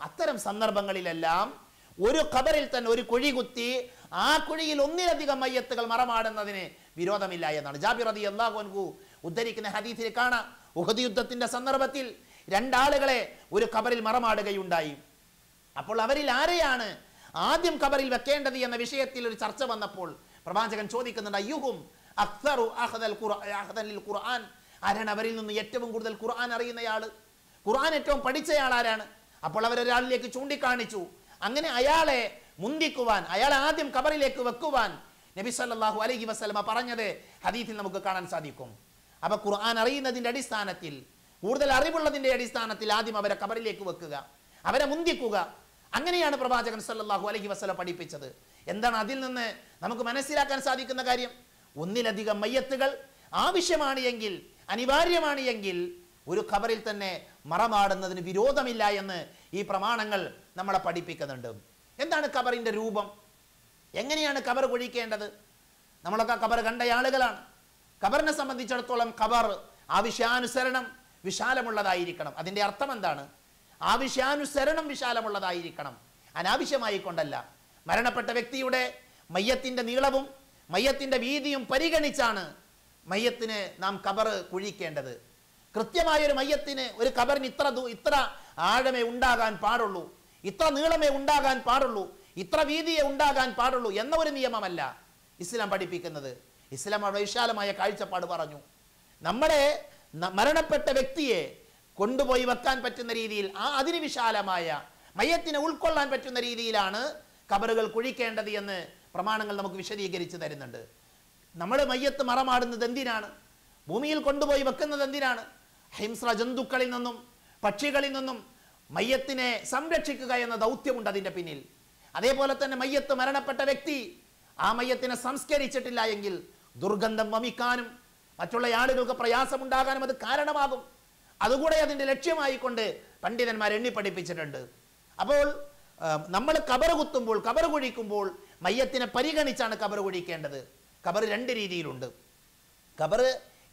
അത്തരം സന്ദർഭങ്ങളിലെല്ലാം ഒരു ഖബറിൽ തന്നെ ഒരു കുഴി കുത്തി ആ കുഴിയിൽ ഒന്നിലധികം മയ്യത്തുകൾ മറമാടുന്നതിന് വിരോധമില്ല എന്നാണ്. ജാബിർ റതി അള്ളാഹുൻകു ഉദ്ധരിക്കുന്ന ഹദീസിൽ കാണാം. ഉഹദ് യുദ്ധത്തിന്റെ സന്ദർഭത്തിൽ രണ്ടാളുകളെ ഒരു ഖബറിൽ മറമാടുകയുണ്ടായി. അപ്പോൾ അവരിൽ ആരെയാണ് ആദ്യം കബറിൽ വെക്കേണ്ടത് എന്ന വിഷയത്തിൽ ഒരു ചർച്ച വന്നപ്പോൾ പ്രവാചകൻ ചോദിക്കുന്നുണ്ട് അയ്യുഹും അക്തറു അഹദൽ അഖ്ദൽ ഖുർആൻ? ആരാണ് അവരിൽ നിന്ന് ഏറ്റവും കൂടുതൽ ഖുർആൻ അറിയുന്നയാൾ ഖുർആൻ ഏറ്റവും പഠിച്ചയാൾ ആരാണ് അപ്പോൾ അവരൊരാളിലേക്ക് ചൂണ്ടിക്കാണിച്ചു. അങ്ങനെ അയാളെ മുന്തിക്കുവാൻ അയാളെ ആദ്യം കബറിലേക്ക് വെക്കുവാൻ നബി സല്ലല്ലാഹു അലൈഹി വസല്ലമ പറഞ്ഞത് ഹദീസിൽ നമുക്ക് കാണാൻ സാധിക്കും. അപ്പോൾ ഖുർആൻ അറിയുന്നതിന്റെ അടിസ്ഥാനത്തിൽ കൂടുതൽ അറിവുള്ളതിന്റെ അടിസ്ഥാനത്തിൽ ആദ്യം അവരെ കബറിലേക്ക് വെക്കുക അവരെ മുന്തിക്കുക. അങ്ങനെയാണ് പ്രവാചകൻ സല്ലാഹു അലഹി വസല്ലം പഠിപ്പിച്ചത്. എന്താണ് അതിൽ നിന്ന് നമുക്ക് മനസ്സിലാക്കാൻ സാധിക്കുന്ന കാര്യം? ഒന്നിലധികം മയ്യത്തുകൾ ആവശ്യമാണ് എങ്കിൽ അനിവാര്യമാണ് എങ്കിൽ ഒരു ഖബറിൽ തന്നെ മറമാടുന്നതിന് വിരോധമില്ല എന്ന് ഈ പ്രമാണങ്ങൾ നമ്മളെ പഠിപ്പിക്കുന്നുണ്ട്. എന്താണ് ഖബറിന്റെ രൂപം? എങ്ങനെയാണ് ഖബർ കുഴിക്കേണ്ടത് നമ്മളൊക്കെ ഖബർ കണ്ട ആളുകളാണ്. ഖബറിനെ സംബന്ധിച്ചിടത്തോളം ഖബർ ആവശ്യാനുസരണം വിശാലമുള്ളതായിരിക്കണം. അതിന്റെ അർത്ഥം എന്താണ്? ആവശ്യാനുസരണം വിശാലമുള്ളതായിരിക്കണം. അനാവശ്യമായി കൊണ്ടല്ല മരണപ്പെട്ട വ്യക്തിയുടെ മയ്യത്തിന്റെ നീളവും മയ്യത്തിന്റെ വീതിയും പരിഗണിച്ചാണ് മയ്യത്തിന് നാം കബർ കുഴിക്കേണ്ടത്. കൃത്യമായ ഒരു മയ്യത്തിന് ഒരു കബറിന് ഇത്ര ഇത്ര ആഴമേ ഉണ്ടാകാൻ പാടുള്ളൂ. ഇത്ര നീളമേ ഉണ്ടാകാൻ പാടുള്ളൂ. ഇത്ര വീതിയെ ഉണ്ടാകാൻ പാടുള്ളൂ എന്ന ഒരു നിയമമല്ല ഇസ്ലാം പഠിപ്പിക്കുന്നത്. ഇസ്ലാം വിശാലമായ കാഴ്ചപ്പാട് പറഞ്ഞു. നമ്മുടെ മരണപ്പെട്ട വ്യക്തിയെ കൊണ്ടുപോയി വെക്കാൻ പറ്റുന്ന രീതിയിൽ ആ അതിന് വിശാലമായ മയത്തിനെ ഉൾക്കൊള്ളാൻ പറ്റുന്ന രീതിയിലാണ് കബറുകൾ കുഴിക്കേണ്ടത് എന്ന് പ്രമാണങ്ങൾ നമുക്ക് വിശദീകരിച്ച് തരുന്നുണ്ട്. നമ്മൾ മയ്യത്ത് മറമാടുന്നത് എന്തിനാണ്? ഭൂമിയിൽ കൊണ്ടുപോയി വെക്കുന്നത് എന്തിനാണ്? ഹിംസ്ര ജന്തുക്കളിൽ നിന്നും പക്ഷികളിൽ നിന്നും മയ്യത്തിനെ സംരക്ഷിക്കുക എന്ന ദൗത്യമുണ്ട് അതിന്റെ പിന്നിൽ. അതേപോലെ തന്നെ മയ്യത്ത് മരണപ്പെട്ട വ്യക്തി ആ മയ്യത്തിനെ സംസ്കരിച്ചിട്ടില്ല എങ്കിൽ ദുർഗന്ധം വമിക്കാനും മറ്റുള്ള ആളുകൾക്ക് പ്രയാസമുണ്ടാകാനും അത് കാരണമാകും. അതുകൂടെ അതിന്റെ ലക്ഷ്യമായിക്കൊണ്ട് പണ്ഡിതന്മാർ എണ്ണി പഠിപ്പിച്ചിട്ടുണ്ട്. അപ്പോൾ നമ്മൾ കബർ കുത്തുമ്പോൾ കബർ കുഴിക്കുമ്പോൾ മയ്യത്തിനെ പരിഗണിച്ചാണ് കബർ കുഴിക്കേണ്ടത്. കബർ രണ്ട് രീതിയിലുണ്ട്. കബർ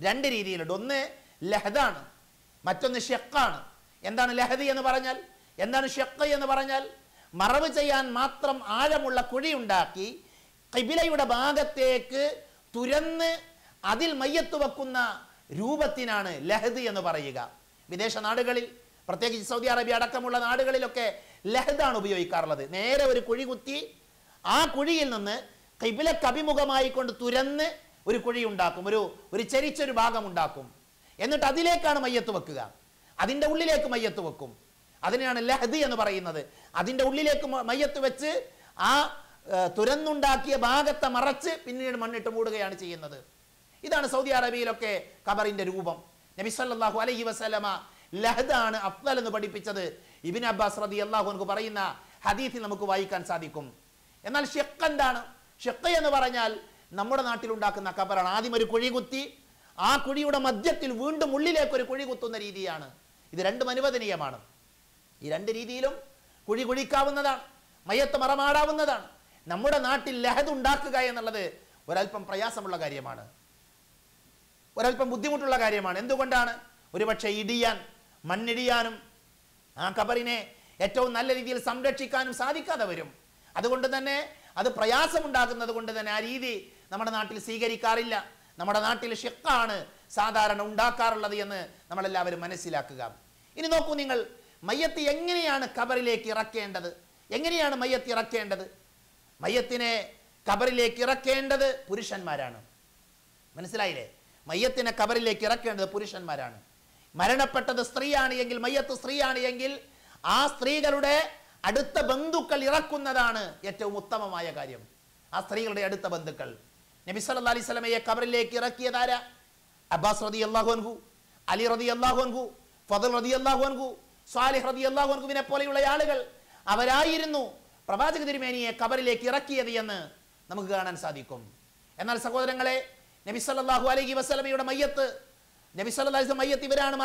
രണ്ട് രീതിയിലുണ്ട്. ഒന്ന് ലഹദാണ് മറ്റൊന്ന് ഷെക്കാണ്. എന്താണ് ലഹദി എന്ന് പറഞ്ഞാൽ? എന്താണ് ഷെക്ക എന്ന് പറഞ്ഞാൽ? മറവ് ചെയ്യാൻ മാത്രം ആഴമുള്ള കുഴിയുണ്ടാക്കി കിബിലയുടെ ഭാഗത്തേക്ക് തുരന്ന് അതിൽ മയ്യത്ത് വെക്കുന്ന രൂപത്തിനാണ് ലഹദി എന്ന് പറയുക. വിദേശ നാടുകളിൽ പ്രത്യേകിച്ച് സൗദി അറേബ്യ അടക്കമുള്ള നാടുകളിലൊക്കെ ലഹദാണ് ഉപയോഗിക്കാറുള്ളത്. നേരെ ഒരു കുഴി കുത്തി ആ കുഴിയിൽ നിന്ന് കിബിലക്ക് അഭിമുഖമായി കൊണ്ട് തുരന്ന് ഒരു കുഴി ഉണ്ടാക്കും. ഒരു ഒരു ചരിച്ചൊരു ഭാഗം ഉണ്ടാക്കും. എന്നിട്ട് അതിലേക്കാണ് മയ്യത്ത് വെക്കുക. അതിന്റെ ഉള്ളിലേക്ക് മയ്യത്ത് വെക്കും. അതിനെയാണ് ലഹദി എന്ന് പറയുന്നത്. അതിന്റെ ഉള്ളിലേക്ക് മയ്യത്ത് വെച്ച് ആ തുരന്നുണ്ടാക്കിയ ഭാഗത്തെ മറച്ച് പിന്നീട് മണ്ണിട്ട് മൂടുകയാണ് ചെയ്യുന്നത്. ഇതാണ് സൗദി അറേബ്യയിലൊക്കെ ഖബറിന്റെ രൂപം. നബി സല്ലാഹു അലഹി വസ്ലമ ലഹദാണ് അഫ്ദൽ എന്ന് പഠിപ്പിച്ചത്. ഇബിൻ അബ്ബാസ് റതി അള്ളാഹു പറയുന്ന ഹദീഫിൽ നമുക്ക് വായിക്കാൻ സാധിക്കും. എന്നാൽ ഷെക്ക് എന്താണ്? ഷെക്ക് എന്ന് പറഞ്ഞാൽ നമ്മുടെ നാട്ടിലുണ്ടാക്കുന്ന കബറാണ് ആദ്യം ഒരു കുഴി കുത്തി ആ കുഴിയുടെ മധ്യത്തിൽ വീണ്ടും ഉള്ളിലേക്ക് ഒരു കുഴി കുത്തുന്ന രീതിയാണ്. ഇത് രണ്ടും അനുവദനീയമാണ് ഈ രണ്ട് രീതിയിലും കുഴി കുഴിക്കാവുന്നതാണ് മയത്ത് മറമാടാവുന്നതാണ്. നമ്മുടെ നാട്ടിൽ ലഹദ് ഉണ്ടാക്കുക എന്നുള്ളത് ഒരല്പം പ്രയാസമുള്ള കാര്യമാണ്. ഒരല്പം ബുദ്ധിമുട്ടുള്ള കാര്യമാണ്. എന്തുകൊണ്ടാണ്? ഒരുപക്ഷെ ഇടിയാൻ മണ്ണിടിയാനും ആ കബറിനെ ഏറ്റവും നല്ല രീതിയിൽ സംരക്ഷിക്കാനും സാധിക്കാതെ വരും. അതുകൊണ്ട് തന്നെ അത് പ്രയാസമുണ്ടാകുന്നത് കൊണ്ട് തന്നെ ആ രീതി നമ്മുടെ നാട്ടിൽ സ്വീകരിക്കാറില്ല. നമ്മുടെ നാട്ടിൽ ഷെക്കാണ് സാധാരണ ഉണ്ടാക്കാറുള്ളത് എന്ന് നമ്മളെല്ലാവരും മനസ്സിലാക്കുക. ഇനി നോക്കൂ നിങ്ങൾ മയ്യത്ത് എങ്ങനെയാണ് കബറിലേക്ക് ഇറക്കേണ്ടത്? എങ്ങനെയാണ് മയ്യത്ത് ഇറക്കേണ്ടത്? മയ്യത്തിനെ കബറിലേക്ക് ഇറക്കേണ്ടത് പുരുഷന്മാരാണ്. മനസ്സിലായില്ലേ? മയ്യത്തിനെ കബറിലേക്ക് ഇറക്കേണ്ടത് പുരുഷന്മാരാണ്. മരണപ്പെട്ടത് സ്ത്രീയാണ് എങ്കിൽ മയ്യത്ത് സ്ത്രീയാണ് എങ്കിൽ ആ സ്ത്രീകളുടെ അടുത്ത ബന്ധുക്കൾ ഇറക്കുന്നതാണ് ഏറ്റവും ഉത്തമമായ കാര്യം. ആ സ്ത്രീകളുടെ അടുത്ത ബന്ധുക്കൾ. നബി സല്ല അലൈഹി സ്വലമയെ കബറിലേക്ക് ഇറക്കിയതാരാ അബ്ബാസ് റതി അള്ളാഹുൻഹു അലി റതി അള്ളാഹുൻഹു ഫതൽ റതി അള്ളാഹുൻഹു സ്വാലിഹ് റതി അള്ളാഹുൻഹുവിനെ പോലെയുള്ള ആളുകൾ. അവരായിരുന്നു പ്രവാചക തിരുമേനിയെ കബറിലേക്ക് ഇറക്കിയത് എന്ന് നമുക്ക് കാണാൻ സാധിക്കും. എന്നാൽ സഹോദരങ്ങളെ നബി സല്ലല്ലാഹു അലൈഹി വസല്ലമയുടെ മയ്യത്ത് നബി അലൈഹി മയ്യത്ത് ഇവരാണ്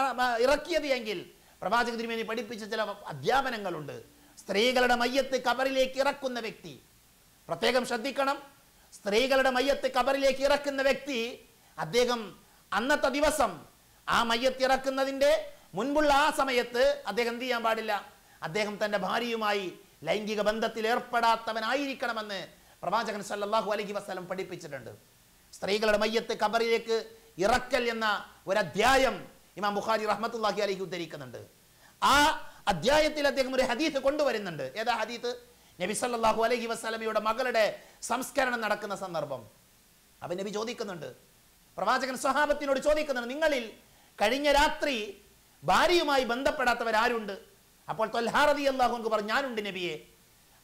ഇറക്കിയത് എങ്കിൽ പ്രവാചക തിരുമേനി പഠിപ്പിച്ച ചില അധ്യാപനങ്ങളുണ്ട്. സ്ത്രീകളുടെ മയ്യത്ത് കബറിലേക്ക് ഇറക്കുന്ന വ്യക്തി പ്രത്യേകം ശ്രദ്ധിക്കണം. സ്ത്രീകളുടെ മയ്യത്ത് കബറിലേക്ക് ഇറക്കുന്ന വ്യക്തി അദ്ദേഹം അന്നത്തെ ദിവസം ആ മയ്യത്ത് ഇറക്കുന്നതിന്റെ മുൻപുള്ള ആ സമയത്ത് അദ്ദേഹം എന്ത് ചെയ്യാൻ പാടില്ല? അദ്ദേഹം തന്റെ ഭാര്യയുമായി ലൈംഗിക ബന്ധത്തിൽ ഏർപ്പെടാത്തവനായിരിക്കണമെന്ന് പ്രവാചകൻ സല്ലാഹു അലഹി വസ്ലം പഠിപ്പിച്ചിട്ടുണ്ട്. സ്ത്രീകളുടെ മയ്യത്ത് കബറിലേക്ക് ഇറക്കൽ എന്ന ഒരു അധ്യായം ഇമാം ബുഖാരി റഹ്മത്തുള്ളാഹി അലൈഹി ഉദ്ധരിക്കുന്നുണ്ട്. ആ അധ്യായത്തിൽ അദ്ദേഹം ഒരു ഹദീത്ത് കൊണ്ടുവരുന്നുണ്ട്. ഏതാ ഹദീത്ത് നബി സല്ലല്ലാഹു അലൈഹി വസല്ലമയുടെ മകളുടെ സംസ്കരണം നടക്കുന്ന സന്ദർഭം. അവൻ നബി ചോദിക്കുന്നുണ്ട്. പ്രവാചകൻ സ്വഹാബത്തിനോട് ചോദിക്കുന്നുണ്ട് നിങ്ങളിൽ കഴിഞ്ഞ രാത്രി ഭാര്യയുമായി ബന്ധപ്പെടാത്തവരാരുണ്ട്? അപ്പോൾ തൊൽഹാറതി അള്ളാഹുൻക്ക് പറഞ്ഞു ഞാനുണ്ട് നബിയെ.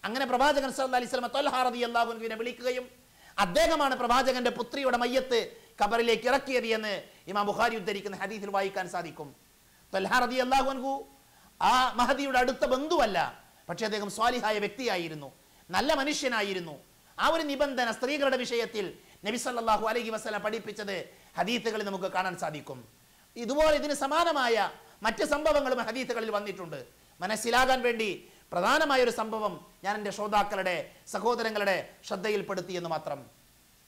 അങ്ങനെ പ്രവാചകൻ സല്ലല്ലാഹു അലൈഹി വസല്ലം തൊൽഹാറതി അൻഹുവിനെ വിളിക്കുകയും അദ്ദേഹമാണ് പ്രവാചകന്റെ പുത്രിയുടെ മയ്യത്ത് കബറിലേക്ക് ഇറക്കിയത് എന്ന് ഇമാം ബുഖാരി ഉദ്ധരിക്കുന്ന ഹദീസിൽ വായിക്കാൻ സാധിക്കും. തൊൽഹാറതി അള്ളാഹുൻഹു ആ മഹദിയുടെ അടുത്ത ബന്ധുവല്ല പക്ഷേ അദ്ദേഹം സ്വാലിഹായ വ്യക്തിയായിരുന്നു നല്ല മനുഷ്യനായിരുന്നു. ആ ഒരു നിബന്ധന സ്ത്രീകളുടെ വിഷയത്തിൽ നബി സല്ലല്ലാഹു അലൈഹി വസല്ലം പഠിപ്പിച്ചത് ഹദീത്തുകളിൽ നമുക്ക് കാണാൻ സാധിക്കും. ഇതുപോലെ ഇതിന് സമാനമായ മറ്റ് സംഭവങ്ങളും ഹദീത്തുകളിൽ വന്നിട്ടുണ്ട്. മനസ്സിലാകാൻ വേണ്ടി പ്രധാനമായ ഒരു സംഭവം ഞാൻ എന്റെ ശ്രോതാക്കളുടെ സഹോദരങ്ങളുടെ ശ്രദ്ധയിൽപ്പെടുത്തി എന്ന് മാത്രം.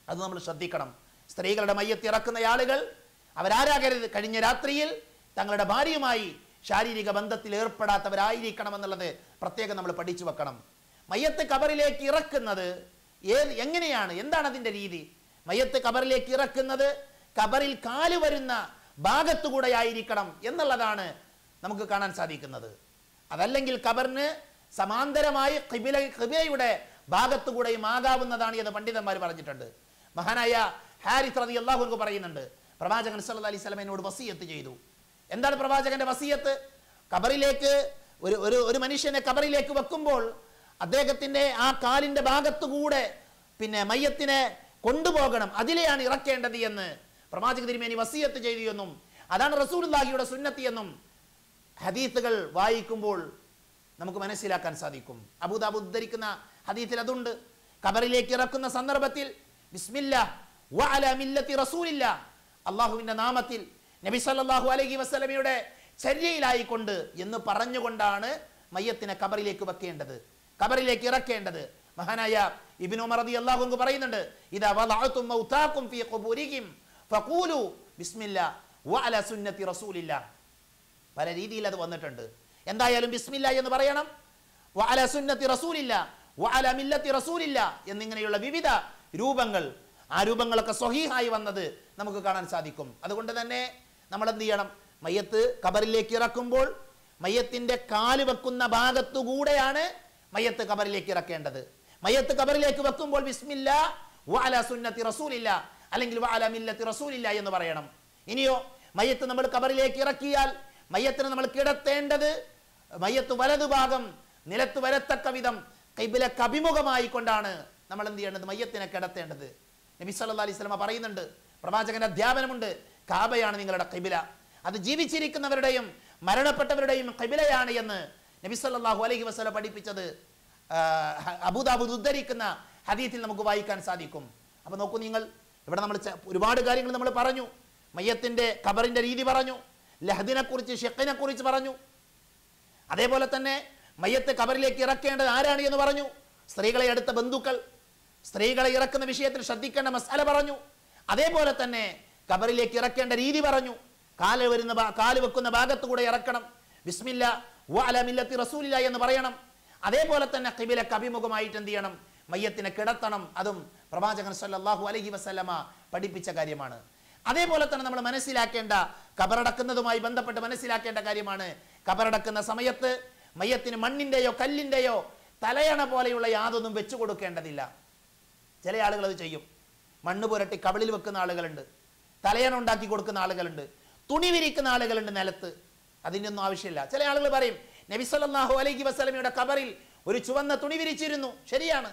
അത് നമ്മൾ ശ്രദ്ധിക്കണം. സ്ത്രീകളുടെ മയ്യത്ത് ഇറക്കുന്ന ആളുകൾ അവരാരാകരുത്. കഴിഞ്ഞ രാത്രിയിൽ തങ്ങളുടെ ഭാര്യയുമായി ശാരീരിക ബന്ധത്തിൽ ഏർപ്പെടാത്തവരായിരിക്കണം എന്നുള്ളത് പ്രത്യേകം നമ്മൾ പഠിച്ചു വെക്കണം. മയ്യത്ത് കബറിലേക്ക് ഇറക്കുന്നത് ഏത് എങ്ങനെയാണ്? എന്താണ് അതിന്റെ രീതി? മയ്യത്ത് കബറിലേക്ക് ഇറക്കുന്നത് കബറിൽ കാൽ വരുന്ന ഭാഗത്തുകൂടെ ആയിരിക്കണം എന്നുള്ളതാണ് നമുക്ക് കാണാൻ സാധിക്കുന്നത്. അതല്ലെങ്കിൽ കബറിന് സമാന്തരമായി ഖിബില ഖിബിലയുടെ ഭാഗത്തുകൂടെയും ആകാവുന്നതാണ് എന്ന് പണ്ഡിതന്മാർ പറഞ്ഞിട്ടുണ്ട്. മഹാനായ ഹാരിസ് റതി അള്ളാഹുർക്ക് പറയുന്നുണ്ട് പ്രവാചകൻ സല്ല അലൈഹി സ്വലമേനോട് വസീയത്ത് ചെയ്തു. എന്താണ് പ്രവാചകന്റെ വസീയത്ത്? കബറിലേക്ക് ഒരു ഒരു ഒരു മനുഷ്യനെ കബറിലേക്ക് വെക്കുമ്പോൾ അദ്ദേഹത്തിന്റെ ആ കാലിന്റെ ഭാഗത്തുകൂടെ പിന്നെ മയ്യത്തിനെ കൊണ്ടുപോകണം അതിലെയാണ് ഇറക്കേണ്ടത് എന്ന് പ്രവാചക തിരുമേനി വസീയത്ത് ചെയ്തു എന്നും അതാണ് റസൂലുള്ളാഹിയുടെ സുന്നത്തി എന്നും ഹദീത്തുകൾ വായിക്കുമ്പോൾ നമുക്ക് മനസ്സിലാക്കാൻ സാധിക്കും. അബൂദാബ് ഉദ്ധരിക്കുന്ന ഹദീത്തിൽ അതുണ്ട്. കബറിലേക്ക് ഇറക്കുന്ന സന്ദർഭത്തിൽ അള്ളാഹുവിന്റെ നാമത്തിൽ നബി സല്ലാഹു അലഹി വസല്ലമയുടെ ചര്യയിലായിക്കൊണ്ട് എന്ന് പറഞ്ഞുകൊണ്ടാണ് മയ്യത്തിനെ കബറിലേക്ക് വെക്കേണ്ടത്. കബറിലേക്ക് ഇറക്കേണ്ടത്. മഹാനായ ഇബ്നു ഉമർ റളിയല്ലാഹു അൻഹു പറയുന്നുണ്ട് മൗതാകും ഫീ ഫഖൂലു പല രീതിയിൽ അത് വന്നിട്ടുണ്ട്. എന്തായാലും ബിസ്മില്ല എന്ന് പറയണം. വഅല സുന്നത്തി റസൂലില്ല വഅല മില്ലത്തി റസൂലില്ല എന്നിങ്ങനെയുള്ള വിവിധ രൂപങ്ങൾ ആ രൂപങ്ങളൊക്കെ സ്വഹീഹായി വന്നത് നമുക്ക് കാണാൻ സാധിക്കും. അതുകൊണ്ട് തന്നെ നമ്മൾ എന്ത് ചെയ്യണം? മയ്യത്ത് കബറിലേക്ക് ഇറക്കുമ്പോൾ മയ്യത്തിന്റെ കാൽ വെക്കുന്ന ഭാഗത്തുകൂടെയാണ് മയ്യത്ത് കബറിലേക്ക് ഇറക്കേണ്ടത്. മയ്യത്ത് കബറിലേക്ക് വെക്കുമ്പോൾ ബിസ്മില്ല വഅല സുന്നത്തി റസൂലില്ല അല്ലെങ്കിൽ വഅല മില്ലത്തി റസൂലില്ല എന്ന് പറയണം. ഇനിയോ മയ്യത്ത് നമ്മൾ കബറിലേക്ക് ഇറക്കിയാൽ മയ്യത്തിന് നമ്മൾ കിടത്തേണ്ടത് മയ്യത്ത് വലതുഭാഗം നിലത്ത് വരത്തക്ക വിധം കൈബിലക്ക് അഭിമുഖമായി കൊണ്ടാണ് നമ്മൾ എന്ത് ചെയ്യേണ്ടത്? മയ്യത്തിനെ കിടത്തേണ്ടത്. നബി സല്ലല്ലാഹു അലൈഹി വസല്ലമ പറയുന്നുണ്ട് പ്രവാചകന്റെ അധ്യാപനമുണ്ട് കാബയാണ് നിങ്ങളുടെ കൈബില അത് ജീവിച്ചിരിക്കുന്നവരുടെയും മരണപ്പെട്ടവരുടെയും കൈബിലയാണ് എന്ന് നബി സല്ലാഹു അലൈഹി വസല്ലം പഠിപ്പിച്ചത്. അബുദാബുദ് ഉദ്ധരിക്കുന്ന ഹദീത്തിൽ നമുക്ക് വായിക്കാൻ സാധിക്കും. അപ്പോൾ നോക്കൂ നിങ്ങൾ ഇവിടെ നമ്മൾ ഒരുപാട് കാര്യങ്ങൾ നമ്മൾ പറഞ്ഞു. മയ്യത്തിന്റെ ഖബറിന്റെ രീതി പറഞ്ഞു. ലഹദിനെ കുറിച്ച് ഷെക്കിനെ കുറിച്ച് പറഞ്ഞു. അതേപോലെ തന്നെ മയ്യത്ത് കബറിലേക്ക് ഇറക്കേണ്ടത് ആരാണ് എന്ന് പറഞ്ഞു. സ്ത്രീകളെ അടുത്ത ബന്ധുക്കൾ. സ്ത്രീകളെ ഇറക്കുന്ന വിഷയത്തിൽ ശ്രദ്ധിക്കേണ്ട മസാല പറഞ്ഞു. അതേപോലെ തന്നെ കബറിലേക്ക് ഇറക്കേണ്ട രീതി പറഞ്ഞു. കാൽ വരുന്ന കാൽ വെക്കുന്ന ഭാഗത്ത് കൂടെ ഇറക്കണം. ബിസ്മില്ല വ അലമില്ലത്തി റസൂലില്ല എന്ന് പറയണം. അതേപോലെ തന്നെ കിബിലക്ക് അഭിമുഖമായിട്ട് എന്ത് ചെയ്യണം? മയ്യത്തിനെ കിടത്തണം. അതും പ്രവാചകൻ സല്ലാഹു അലഹി വസല്ലമ പഠിപ്പിച്ച കാര്യമാണ്. അതേപോലെ തന്നെ നമ്മൾ മനസ്സിലാക്കേണ്ട കബറടക്കുന്നതുമായി ബന്ധപ്പെട്ട് മനസ്സിലാക്കേണ്ട കാര്യമാണ്. കബറടക്കുന്ന സമയത്ത് മയ്യത്തിന് മണ്ണിന്റെയോ കല്ലിന്റെയോ തലയണ പോലെയുള്ള യാതൊന്നും വെച്ചു കൊടുക്കേണ്ടതില്ല. ചില ആളുകൾ അത് ചെയ്യും. മണ്ണ് പുരട്ടി കവിളിൽ വെക്കുന്ന ആളുകളുണ്ട്. തലയണ ഉണ്ടാക്കി കൊടുക്കുന്ന ആളുകളുണ്ട്. തുണി വിരിക്കുന്ന ആളുകളുണ്ട് നിലത്ത്. അതിന്റെ ഒന്നും ആവശ്യമില്ല. ചില ആളുകൾ പറയും നബി സല്ലല്ലാഹു അലൈഹി വസ്ലമിയുടെ കബറിൽ ഒരു ചുവന്ന തുണി വിരിച്ചിരുന്നു. ശരിയാണ്.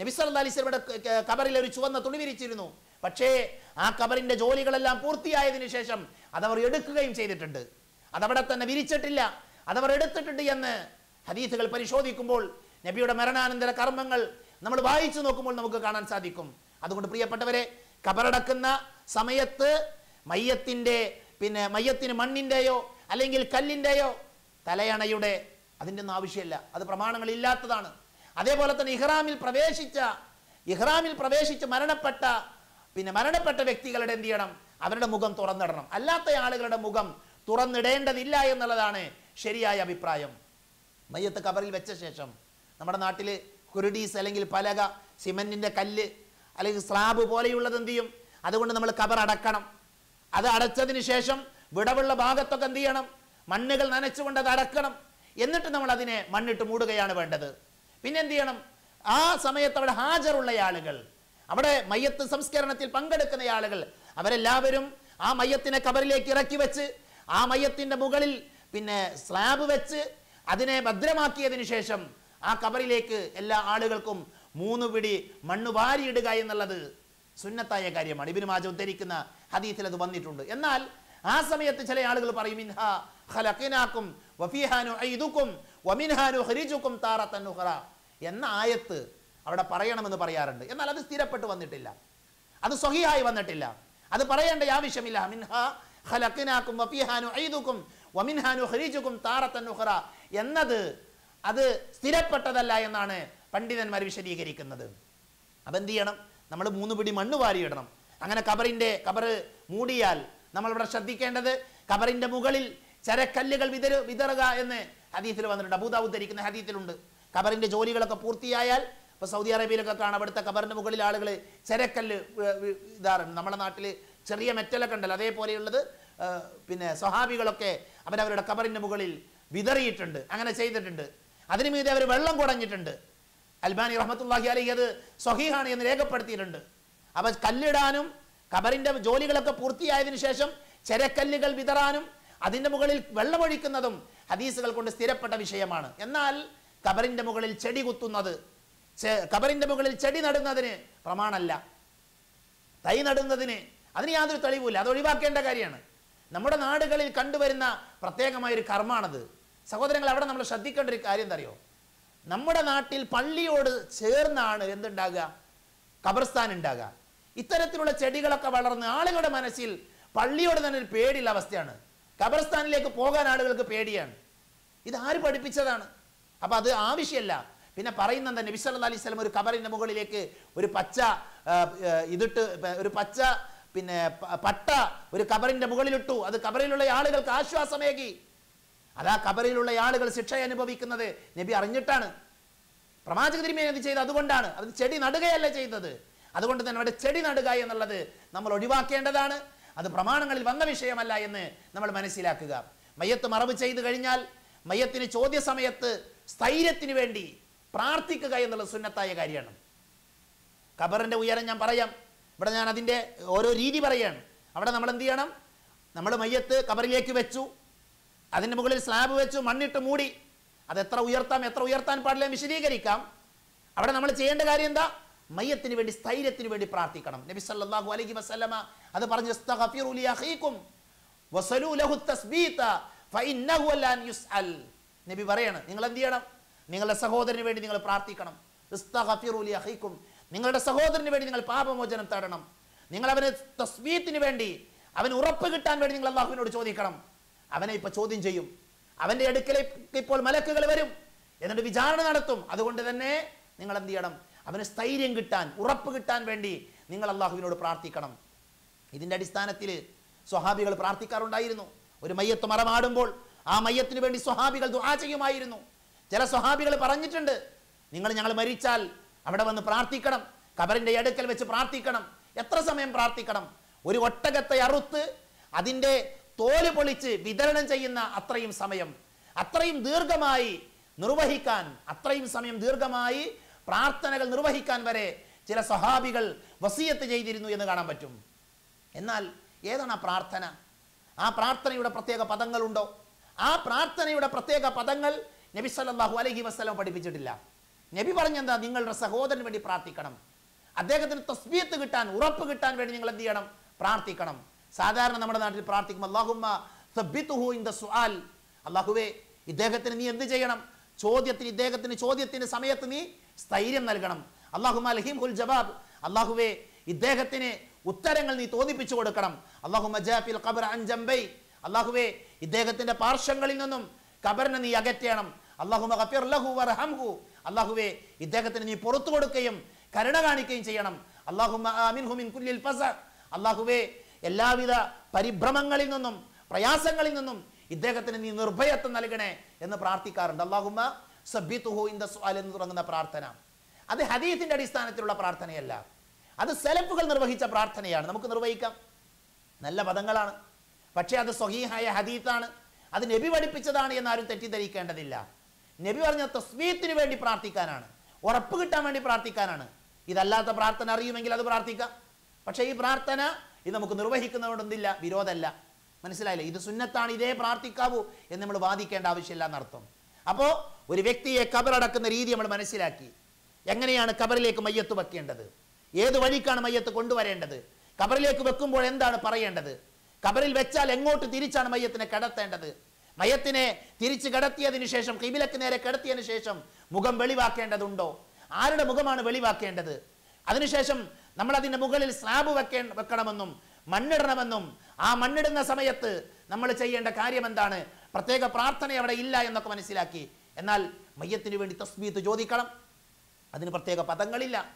നബി സല്ലല്ലാഹു അലൈഹി വസല്ലമയുടെ ക- ക- കബറിൽ ഒരു ചുവന്ന തുണി വിരിച്ചിരുന്നു. പക്ഷേ ആ കബറിന്റെ ജോലികളെല്ലാം പൂർത്തിയായതിനു ശേഷം അതവർ എടുക്കുകയും ചെയ്തിട്ടുണ്ട്. അതവിടെ തന്നെ വിരിച്ചിട്ടില്ല. അതവർ എടുത്തിട്ടുണ്ട് എന്ന് ഹദീസുകൾ പരിശോധിക്കുമ്പോൾ നബിയുടെ മരണാനന്തര കർമ്മങ്ങൾ നമ്മൾ വായിച്ചു നോക്കുമ്പോൾ നമുക്ക് കാണാൻ സാധിക്കും. അതുകൊണ്ട് പ്രിയപ്പെട്ടവരെ കബറടക്കുന്ന സമയത്ത് മയ്യത്തിന്റെ പിന്നെ മയ്യത്തിന് മണ്ണിന്റെയോ അല്ലെങ്കിൽ കല്ലിന്റെയോ തലയണയുടെ അതിന്റെ ഒന്നും ആവശ്യമില്ല. അത് പ്രമാണങ്ങളില്ലാത്തതാണ്. അതേപോലെ തന്നെ ഇഹ്റാമിൽ പ്രവേശിച്ച ഇഹ്റാമിൽ പ്രവേശിച്ച് മരണപ്പെട്ട പിന്നെ മരണപ്പെട്ട വ്യക്തികളുടെ എന്ത് ചെയ്യണം? അവരുടെ മുഖം തുറന്നിടണം. അല്ലാത്ത ആളുകളുടെ മുഖം തുറന്നിടേണ്ടതില്ല എന്നുള്ളതാണ് ശരിയായ അഭിപ്രായം. മയ്യത്ത് കബറിൽ വെച്ച ശേഷം നമ്മുടെ നാട്ടിൽ കുരുടീസ് അല്ലെങ്കിൽ പലക സിമെന്റിന്റെ കല്ല് അല്ലെങ്കിൽ സ്ലാബ് പോലെയുള്ളത് എന്ത് ചെയ്യും? അതുകൊണ്ട് നമ്മൾ കബർ അടക്കണം. അത് അടച്ചതിന് ശേഷം വിടവുള്ള ഭാഗത്തൊക്കെ എന്ത് ചെയ്യണം? മണ്ണുകൾ നനച്ചുകൊണ്ട് അത് അടക്കണം. എന്നിട്ട് നമ്മൾ അതിനെ മണ്ണിട്ട് മൂടുകയാണ് വേണ്ടത്. പിന്നെ എന്ത് ചെയ്യണം? ആ സമയത്ത് അവിടെ ഹാജറുള്ള ആളുകൾ അവിടെ മയ്യത്ത് സംസ്കരണത്തിൽ പങ്കെടുക്കുന്ന ആളുകൾ അവരെല്ലാവരും ആ മയ്യത്തിനെ കബറിലേക്ക് ഇറക്കി വെച്ച് ആ മയ്യത്തിന്റെ മുകളിൽ പിന്നെ സ്ലാബ് വെച്ച് അതിനെ ഭദ്രമാക്കിയതിനു ശേഷം ആ കബറിലേക്ക് എല്ലാ ആളുകൾക്കും മൂന്ന് പിടി മണ്ണ് വാരിയിടുക എന്നുള്ളത് സുന്നത്തായ കാര്യമാണ്. ഇബിന് മാജ ഉദ്ധരിക്കുന്ന ഹദീത്തിൽ അത് വന്നിട്ടുണ്ട്. എന്നാൽ ആ സമയത്ത് ചില ആളുകൾ പറയും "മിൻഹാ ഖലഖിനാക്കും വഫീഹാ ഐദുക്കും വമിൻഹാ ഹരിജുക്കും താറത്തൻ ഉഖറ" എന്ന ആയത്ത് അവിടെ പറയണമെന്ന് പറയാറുണ്ട്. എന്നാൽ അത് സ്ഥിരപ്പെട്ട് വന്നിട്ടില്ല. അത് സ്വഹിയായി വന്നിട്ടില്ല. അത് പറയേണ്ട ആവശ്യമില്ല. എന്നത് അത് സ്ഥിരപ്പെട്ടതല്ല എന്നാണ് പണ്ഡിതന്മാർ വിശദീകരിക്കുന്നത്. അപ്പം എന്ത് ചെയ്യണം? നമ്മൾ മൂന്ന് പിടി മണ്ണ് വാരിയിടണം. അങ്ങനെ കബറിന്റെ കബറ് മൂടിയാൽ നമ്മളിവിടെ ശ്രദ്ധിക്കേണ്ടത് കബറിന്റെ മുകളിൽ ചരക്കല്ലുകൾ വിതരു വിതറുക എന്ന് ഹദീസിൽ വന്നിട്ടുണ്ട്. അബൂദാവൂദ് ധരിക്കുന്ന ഹദീസിലുണ്ട്. കബറിന്റെ ജോലികളൊക്കെ പൂർത്തിയായാൽ ഇപ്പോൾ സൗദി അറേബ്യയിലൊക്കെ കാണാം അവിടുത്തെ കബറിന് മുകളിൽ ആളുകൾ ചെരക്കല്ല് ഇതാറുണ്ട്. നമ്മുടെ നാട്ടിൽ ചെറിയ മെറ്റലൊക്കെ ഉണ്ടല്ലോ. അതേപോലെയുള്ളത് പിന്നെ സ്വഹാബികളൊക്കെ അവരവരുടെ കബറിന്റെ മുകളിൽ വിതറിയിട്ടുണ്ട്. അങ്ങനെ ചെയ്തിട്ടുണ്ട്. അതിനു മീതെ അവർ വെള്ളം കുടഞ്ഞിട്ടുണ്ട്. അൽബാനി റഹ്മത്തുള്ളാഹി അലി അത് സ്വഹീഹാണ് എന്ന് രേഖപ്പെടുത്തിയിട്ടുണ്ട്. അപ്പോൾ കല്ലിടാനും കബറിന്റെ ജോലികളൊക്കെ പൂർത്തിയായതിന് ശേഷം ചെരക്കല്ലുകൾ വിതറാനും അതിന്റെ മുകളിൽ വെള്ളമൊഴിക്കുന്നതും ഹദീസുകൾ കൊണ്ട് സ്ഥിരപ്പെട്ട വിഷയമാണ്. എന്നാൽ കബറിന്റെ മുകളിൽ ചെടി കുത്തുന്നത് കബറിന്റെ മുകളിൽ ചെടി നടുന്നതിന് പ്രമാണമല്ല. തൈ നടുന്നതിന് അതിന് യാതൊരു തെളിവുമില്ല. അത് ഒഴിവാക്കേണ്ട കാര്യമാണ്. നമ്മുടെ നാടുകളിൽ കണ്ടുവരുന്ന പ്രത്യേകമായ ഒരു കർമ്മാണത് സഹോദരങ്ങൾ അവിടെ നമ്മൾ ശ്രദ്ധിക്കേണ്ട ഒരു കാര്യം എന്താ അറിയോ നമ്മുടെ നാട്ടിൽ പള്ളിയോട് ചേർന്നാണ് എന്തുണ്ടാകുക? കബർസ്ഥാൻ ഉണ്ടാകുക. ഇത്തരത്തിലുള്ള ചെടികളൊക്കെ വളർന്ന് ആളുകളുടെ മനസ്സിൽ പള്ളിയോട് തന്നെ ഒരു പേടിയുള്ള അവസ്ഥയാണ്. കബർസ്ഥാനിലേക്ക് പോകാൻ ആളുകൾക്ക് പേടിയാണ്. ഇത് ആര് പഠിപ്പിച്ചതാണ്? അപ്പോൾ അത് ആവശ്യമല്ല. പിന്നെ പറയുന്നത് നബി സല്ലല്ലാഹു അലൈഹി സ്വലം ഒരു കബറിന്റെ മുകളിലേക്ക് ഒരു പച്ച ഇതിട്ട് ഒരു പച്ച പിന്നെ പട്ട ഒരു കബറിന്റെ മുകളിലിട്ടു. അത് കബറിലുള്ള ആളുകൾക്ക് ആശ്വാസമേകി. അതാ കബറിലുള്ള ആളുകൾ ശിക്ഷ അനുഭവിക്കുന്നത് നബി അറിഞ്ഞിട്ടാണ്. പ്രവാചക തിരുമേനി അത് ചെയ്ത് അതുകൊണ്ടാണ്. അത് ചെടി നടുകയല്ല ചെയ്തത്. അതുകൊണ്ട് തന്നെ അവിടെ ചെടി നടുക എന്നുള്ളത് നമ്മൾ ഒഴിവാക്കേണ്ടതാണ്. അത് പ്രമാണങ്ങളിൽ വന്ന വിഷയമല്ല എന്ന് നമ്മൾ മനസ്സിലാക്കുക. മയ്യത്ത് മറവ് ചെയ്തു കഴിഞ്ഞാൽ മയ്യത്തിന് ചോദ്യ സമയത്ത് സ്ഥൈര്യത്തിന് വേണ്ടി പ്രാർത്ഥിക്കുക എന്നുള്ളത് സുന്നത്തായ കാര്യമാണ്. ഖബറിന്റെ ഉയരം ഞാൻ പറയാം. ഇവിടെ ഞാൻ അതിന്റെ ഓരോ രീതി പറയാണ്. അവിടെ നമ്മൾ എന്ത് ചെയ്യണം? നമ്മൾ മയ്യത്ത് കബറിലേക്ക് വെച്ചു. അതിന്റെ മുകളിൽ സ്ലാബ് വെച്ചു മണ്ണിട്ട് മൂടി. അത് എത്ര ഉയർത്താം എത്ര ഉയർത്താൻ പാടില്ല വിശദീകരിക്കാം. അവിടെ നമ്മൾ ചെയ്യേണ്ട കാര്യം എന്താ? മയ്യത്തിന് വേണ്ടി സ്ഥൈര്യത്തിന് വേണ്ടി പ്രാർത്ഥിക്കണം. നബി സല്ലല്ലാഹു അലൈഹി വസല്ലമ അത് പറഞ്ഞു "ഇസ്തഗ്ഫിറു ലി അഖീകും വസലൂ ലഹു തസ്ബീത ഫഇന്നഹു ലൻ യുസ്അൽ. നബി പറയാണ് നിങ്ങൾ എന്ത് ചെയ്യണം? നിങ്ങളുടെ സഹോദരന് വേണ്ടി നിങ്ങൾ പ്രാർത്ഥിക്കണം. ഇസ്തഗ്ഫിറു ലി അഖീക്കും. നിങ്ങളുടെ സഹോദരന് വേണ്ടി നിങ്ങൾ പാപമോചനം തേടണം. നിങ്ങൾ അവന് തസ്ബീത്തിന് വേണ്ടി അവന് ഉറപ്പ് കിട്ടാൻ വേണ്ടി നിങ്ങൾ അള്ളാഹുവിനോട് ചോദിക്കണം. അവനെ ഇപ്പൊ ചോദ്യം ചെയ്യും. അവന്റെ അടുക്കലേക്ക് ഇപ്പോൾ മലക്കുകൾ വരും. എന്നിട്ട് വിചാരണ നടത്തും. അതുകൊണ്ട് തന്നെ നിങ്ങൾ എന്ത് ചെയ്യണം? അവന് സ്ഥൈര്യം കിട്ടാൻ ഉറപ്പ് കിട്ടാൻ വേണ്ടി നിങ്ങൾ അള്ളാഹുവിനോട് പ്രാർത്ഥിക്കണം. ഇതിന്റെ അടിസ്ഥാനത്തിൽ സ്വഹാബികൾ പ്രാർത്ഥിക്കാറുണ്ടായിരുന്നു. ഒരു മയ്യത്ത് മറമാടുമ്പോൾ ആ മയ്യത്തിന് വേണ്ടി സ്വഹാബികൾ ദുആ ചെയ്യുമായിരുന്നു. ചില സ്വഹാബികൾ പറഞ്ഞിട്ടുണ്ട് നിങ്ങൾ ഞങ്ങൾ മരിച്ചാൽ അവിടെ വന്ന് പ്രാർത്ഥിക്കണം കബറിന്റെ അടുക്കൽ വെച്ച് പ്രാർത്ഥിക്കണം എത്ര സമയം പ്രാർത്ഥിക്കണം? ഒരു ഒട്ടകത്തെ അറുത്ത് അതിന്റെ തോൽ പൊളിച്ച് വിതരണം ചെയ്യുന്ന അത്രയും സമയം അത്രയും ദീർഘമായി നിർവഹിക്കാൻ അത്രയും സമയം ദീർഘമായി പ്രാർത്ഥനകൾ നിർവഹിക്കാൻ വരെ ചില സ്വഹാബികൾ വസീയത്ത് ചെയ്തിരുന്നു എന്ന് കാണാൻ പറ്റും. എന്നാൽ ഏതാണ് ആ പ്രാർത്ഥന? ആ പ്രാർത്ഥനയുടെ പ്രത്യേക പദങ്ങളുണ്ടോ? ആ പ്രാർത്ഥനയുടെ പ്രത്യേക പദങ്ങൾ നബി സല്ലല്ലാഹു അലഹി വസല്ലം പഠിപ്പിച്ചിട്ടില്ല. നബി പറഞ്ഞെന്താ? നിങ്ങളുടെ സഹോദരന് വേണ്ടി പ്രാർത്ഥിക്കണം. അദ്ദേഹത്തിന് തസ്ബീത്ത് കിട്ടാൻ ഉറപ്പ് കിട്ടാൻ വേണ്ടി നിങ്ങൾ എന്ത് ചെയ്യണം? പ്രാർത്ഥിക്കണം. സാധാരണ നമ്മുടെ നാട്ടിൽ പ്രാർത്ഥിക്കും അള്ളാഹുമ്മ ഇൻ ദ അള്ളാഹുവേ ഇദ്ദേഹത്തിന് നീ എന്ത് ചെയ്യണം? ചോദ്യത്തിന് ഇദ്ദേഹത്തിന് ചോദ്യത്തിന് സമയത്ത് നീ സ്ഥൈര്യം നൽകണം. അള്ളാഹുമ അലഹിം ഹുൽ ജവാബ്. അള്ളാഹുവേ ഇദ്ദേഹത്തിന് ഉത്തരങ്ങൾ നീ തോന്നിപ്പിച്ചു കൊടുക്കണം. അള്ളാഹു ജാഫിൽ ഖബർ അൻജംബൈ അള്ളാഹുവേ ഇദ്ദേഹത്തിന്റെ പാർശ്വങ്ങളിൽ നിന്നും ഖബറിനെ നീ അകറ്റണം. അള്ളാഹുമ ഗഫിർ ലഹു വർഹംഹു അള്ളാഹുവേ ഇദ്ദേഹത്തിന് നീ പുറത്തു കൊടുക്കുകയും കരുണ കാണിക്കുകയും ചെയ്യണം. അള്ളാഹുമ ആമിൻഹു മിൻ കുല്ലിൽ ഫസ. അള്ളാഹുവേ എല്ലാവിധ പരിഭ്രമങ്ങളിൽ നിന്നും പ്രയാസങ്ങളിൽ നിന്നും ഇദ്ദേഹത്തിന് നീ നിർഭയത്വം നൽകണേ എന്ന് പ്രാർത്ഥിക്കാറുണ്ട്. അള്ളാഹുമ സബിത്തുഹു ഇൻ ദ സുആൽ എന്ന് തുടങ്ങുന്ന പ്രാർത്ഥന. അത് ഹദീസിന്റെ അടിസ്ഥാനത്തിലുള്ള പ്രാർത്ഥനയല്ല. അത് സെലഫുകൾ നിർവഹിച്ച പ്രാർത്ഥനയാണ്. നമുക്ക് നിർവഹിക്കാം. നല്ല പദങ്ങളാണ്. പക്ഷേ അത് സ്വഹീഹായ ഹദീത്താണ് അത് നബി പഠിപ്പിച്ചതാണ് എന്നാരും തെറ്റിദ്ധരിക്കേണ്ടതില്ല. നബി പറഞ്ഞ തസ്ബീത്തിന് വേണ്ടി പ്രാർത്ഥിക്കാനാണ്. ഉറപ്പ് കിട്ടാൻ വേണ്ടി പ്രാർത്ഥിക്കാനാണ്. ഇതല്ലാത്ത പ്രാർത്ഥന അറിയുമെങ്കിൽ അത് പ്രാർത്ഥിക്കാം. പക്ഷേ ഈ പ്രാർത്ഥന ഇത് നമുക്ക് നിർവഹിക്കുന്നതുകൊണ്ടൊന്നില്ല വിരോധമല്ല. മനസ്സിലായില്ലേ? ഇത് സുന്നത്താണ് ഇതേ പ്രാർത്ഥിക്കാവൂ എന്ന് നമ്മൾ വാദിക്കേണ്ട ആവശ്യമില്ല എന്നർത്ഥം. അപ്പോൾ ഒരു വ്യക്തിയെ കബറടക്കുന്ന രീതി നമ്മൾ മനസ്സിലാക്കി. എങ്ങനെയാണ് കബറിലേക്ക് മയ്യത്ത് വെക്കേണ്ടത്? ഏത് വഴിക്കാണ് മയ്യത്ത് കൊണ്ടുവരേണ്ടത്? കബറിലേക്ക് വെക്കുമ്പോൾ എന്താണ് പറയേണ്ടത്? കബറിൽ വെച്ചാൽ എങ്ങോട്ട് തിരിച്ചാണ് മയ്യത്തിനെ കിടത്തേണ്ടത്? മയത്തിനെ തിരിച്ചു കിടത്തിയതിന് ശേഷം കിബിലക്ക് നേരെ കിടത്തിയതിനു ശേഷം മുഖം വെളിവാക്കേണ്ടതുണ്ടോ? ആരുടെ മുഖമാണ് വെളിവാക്കേണ്ടത്? അതിനുശേഷം നമ്മൾ അതിന്റെ മുകളിൽ സ്ലാബ് വെക്കേ വെക്കണമെന്നും മണ്ണിടണമെന്നും ആ മണ്ണിടുന്ന സമയത്ത് നമ്മൾ ചെയ്യേണ്ട കാര്യം എന്താണ് പ്രത്യേക പ്രാർത്ഥന അവിടെ ഇല്ല എന്നൊക്കെ മനസ്സിലാക്കി. എന്നാൽ മയ്യത്തിന് വേണ്ടി തസ്ബീത്ത് ചോദിക്കണം. അതിന് പ്രത്യേക പദങ്ങളില്ല.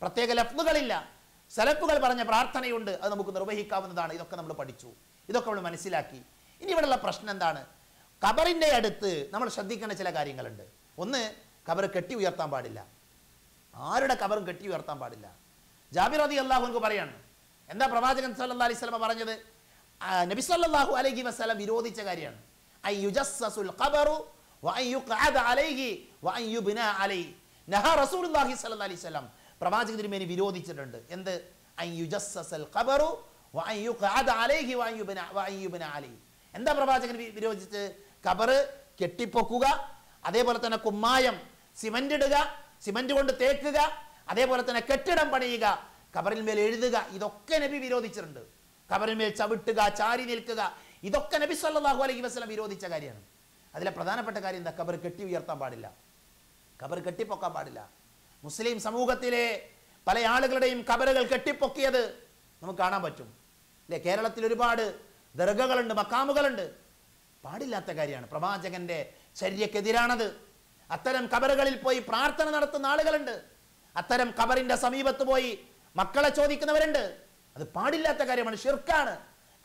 പ്രത്യേക ലഫ്തുകളില്ല സലഫുകൾ പറഞ്ഞ പ്രാർത്ഥനയുണ്ട്. അത് നമുക്ക് നിർവഹിക്കാവുന്നതാണ്. ഇതൊക്കെ നമ്മൾ പഠിച്ചു. ഇതൊക്കെ നമ്മൾ മനസ്സിലാക്കി. ഇനി ഇവിടെയുള്ള പ്രശ്നം എന്താണ്? കബറിന്റെ അടുത്ത് നമ്മൾ ശ്രദ്ധിക്കേണ്ട ചില കാര്യങ്ങളുണ്ട്. ഒന്ന് കബർ കെട്ടി ഉയർത്താൻ പാടില്ല. ആരുടെ കബറും കെട്ടി ഉയർത്താൻ പാടില്ല? ജാബിർ അതി അള്ളാഹുക്ക് പറയാണ്. എന്താ പ്രവാചകൻ സല്ലാ അലൈഹി സ്വലമ പറഞ്ഞത്? നബി സല്ലാഹു അലൈഹി വസല്ലം വിരോധിച്ച കാര്യമാണ്. ഐ യുജസ്സസുൽ ഖബറു വഅൻ യുഖഅദ അലൈഹി വഅൻ യുബ്ന അലൈഹി നഹാ റസൂലുള്ളാഹി അലൈഹി വസല്ലം പ്രവാചക തിരുമേനി വിരോധിച്ചിട്ടുണ്ട്. എന്ത്? ഖബറു എന്താ പ്രവാചകൻ വിരോധിച്ചത്? വിരോധിച്ച് കബറ് കെട്ടിപ്പൊക്കുക അതേപോലെ തന്നെ കുമ്മായം സിമന്റ് ഇടുക സിമന്റ് കൊണ്ട് തേക്കുക അതേപോലെ തന്നെ കെട്ടിടം പണിയുക കബറിൽ മേൽ എഴുതുക ഇതൊക്കെ നബി വിരോധിച്ചിട്ടുണ്ട്. കബറിൽ മേൽ ചവിട്ടുക ചാരി നിൽക്കുക ഇതൊക്കെ നബി സല്ലല്ലാഹു അലൈഹി വസല്ലം വിരോധിച്ച കാര്യമാണ്. അതിലെ പ്രധാനപ്പെട്ട കാര്യം എന്താ? കബർ കെട്ടി ഉയർത്താൻ പാടില്ല. കബർ കെട്ടിപ്പൊക്കാൻ പാടില്ല. മുസ്ലിം സമൂഹത്തിലെ പല ആളുകളുടെയും കബറുകൾ കെട്ടിപ്പൊക്കിയത് നമുക്ക് കാണാൻ പറ്റും. അല്ലേ കേരളത്തിൽ ഒരുപാട് ദർഗകളുണ്ട് മക്കാമുകളുണ്ട് പാടില്ലാത്ത കാര്യമാണ്. പ്രവാചകന്റെ ശര്യക്കെതിരാണത്. അത്തരം കബറുകളിൽ പോയി പ്രാർത്ഥന നടത്തുന്ന ആളുകളുണ്ട്. അത്തരം കബറിന്റെ സമീപത്ത് പോയി മക്കളെ ചോദിക്കുന്നവരുണ്ട്. അത് പാടില്ലാത്ത കാര്യമാണ്. ഷിർക്കാണ്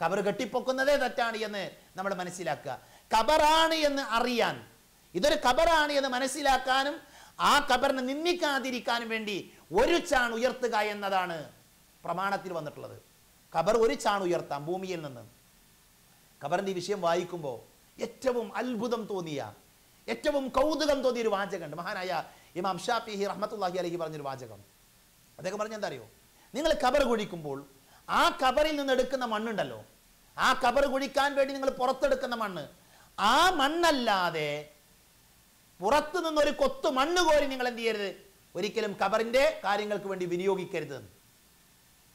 കബർ കെട്ടിപ്പൊക്കുന്നതേ തെറ്റാണ് എന്ന് നമ്മൾ മനസ്സിലാക്കുക. കബറാണ് എന്ന് അറിയാൻ ഇതൊരു കബറാണ് എന്ന് മനസ്സിലാക്കാനും ആ കബറിനെ നിന്ദിക്കാതിരിക്കാനും വേണ്ടി ഒരു ചാൺ ഉയർത്തുക എന്നതാണ് പ്രമാണത്തിൽ വന്നിട്ടുള്ളത്. കബർ ഒരു ചാൺ ഉയർത്താം ഭൂമിയിൽ നിന്ന്. കബറിന്റെ ഈ വിഷയം വായിക്കുമ്പോൾ ഏറ്റവും അത്ഭുതം തോന്നിയ ഏറ്റവും കൗതുകം തോന്നിയ ഒരു വാചകമുണ്ട്. മഹാനായ ഇമാം ഷാഫിഹി റഹ്മത്തുല്ലാഹി അലഹി പറഞ്ഞൊരു വാചകം. അദ്ദേഹം പറഞ്ഞ എന്താ അറിയോ നിങ്ങൾ കബർ കുഴിക്കുമ്പോൾ ആ കബറിൽ നിന്ന് എടുക്കുന്ന മണ്ണുണ്ടല്ലോ. ആ കബർ കുഴിക്കാൻ വേണ്ടി നിങ്ങൾ പുറത്തെടുക്കുന്ന മണ്ണ്. ആ മണ്ണല്ലാതെ പുറത്തു നിന്നൊരു കൊത്തു മണ്ണ് കോരി നിങ്ങൾ എന്ത് ചെയ്യരുത്? ഒരിക്കലും കബറിന്റെ കാര്യങ്ങൾക്ക് വേണ്ടി വിനിയോഗിക്കരുത്.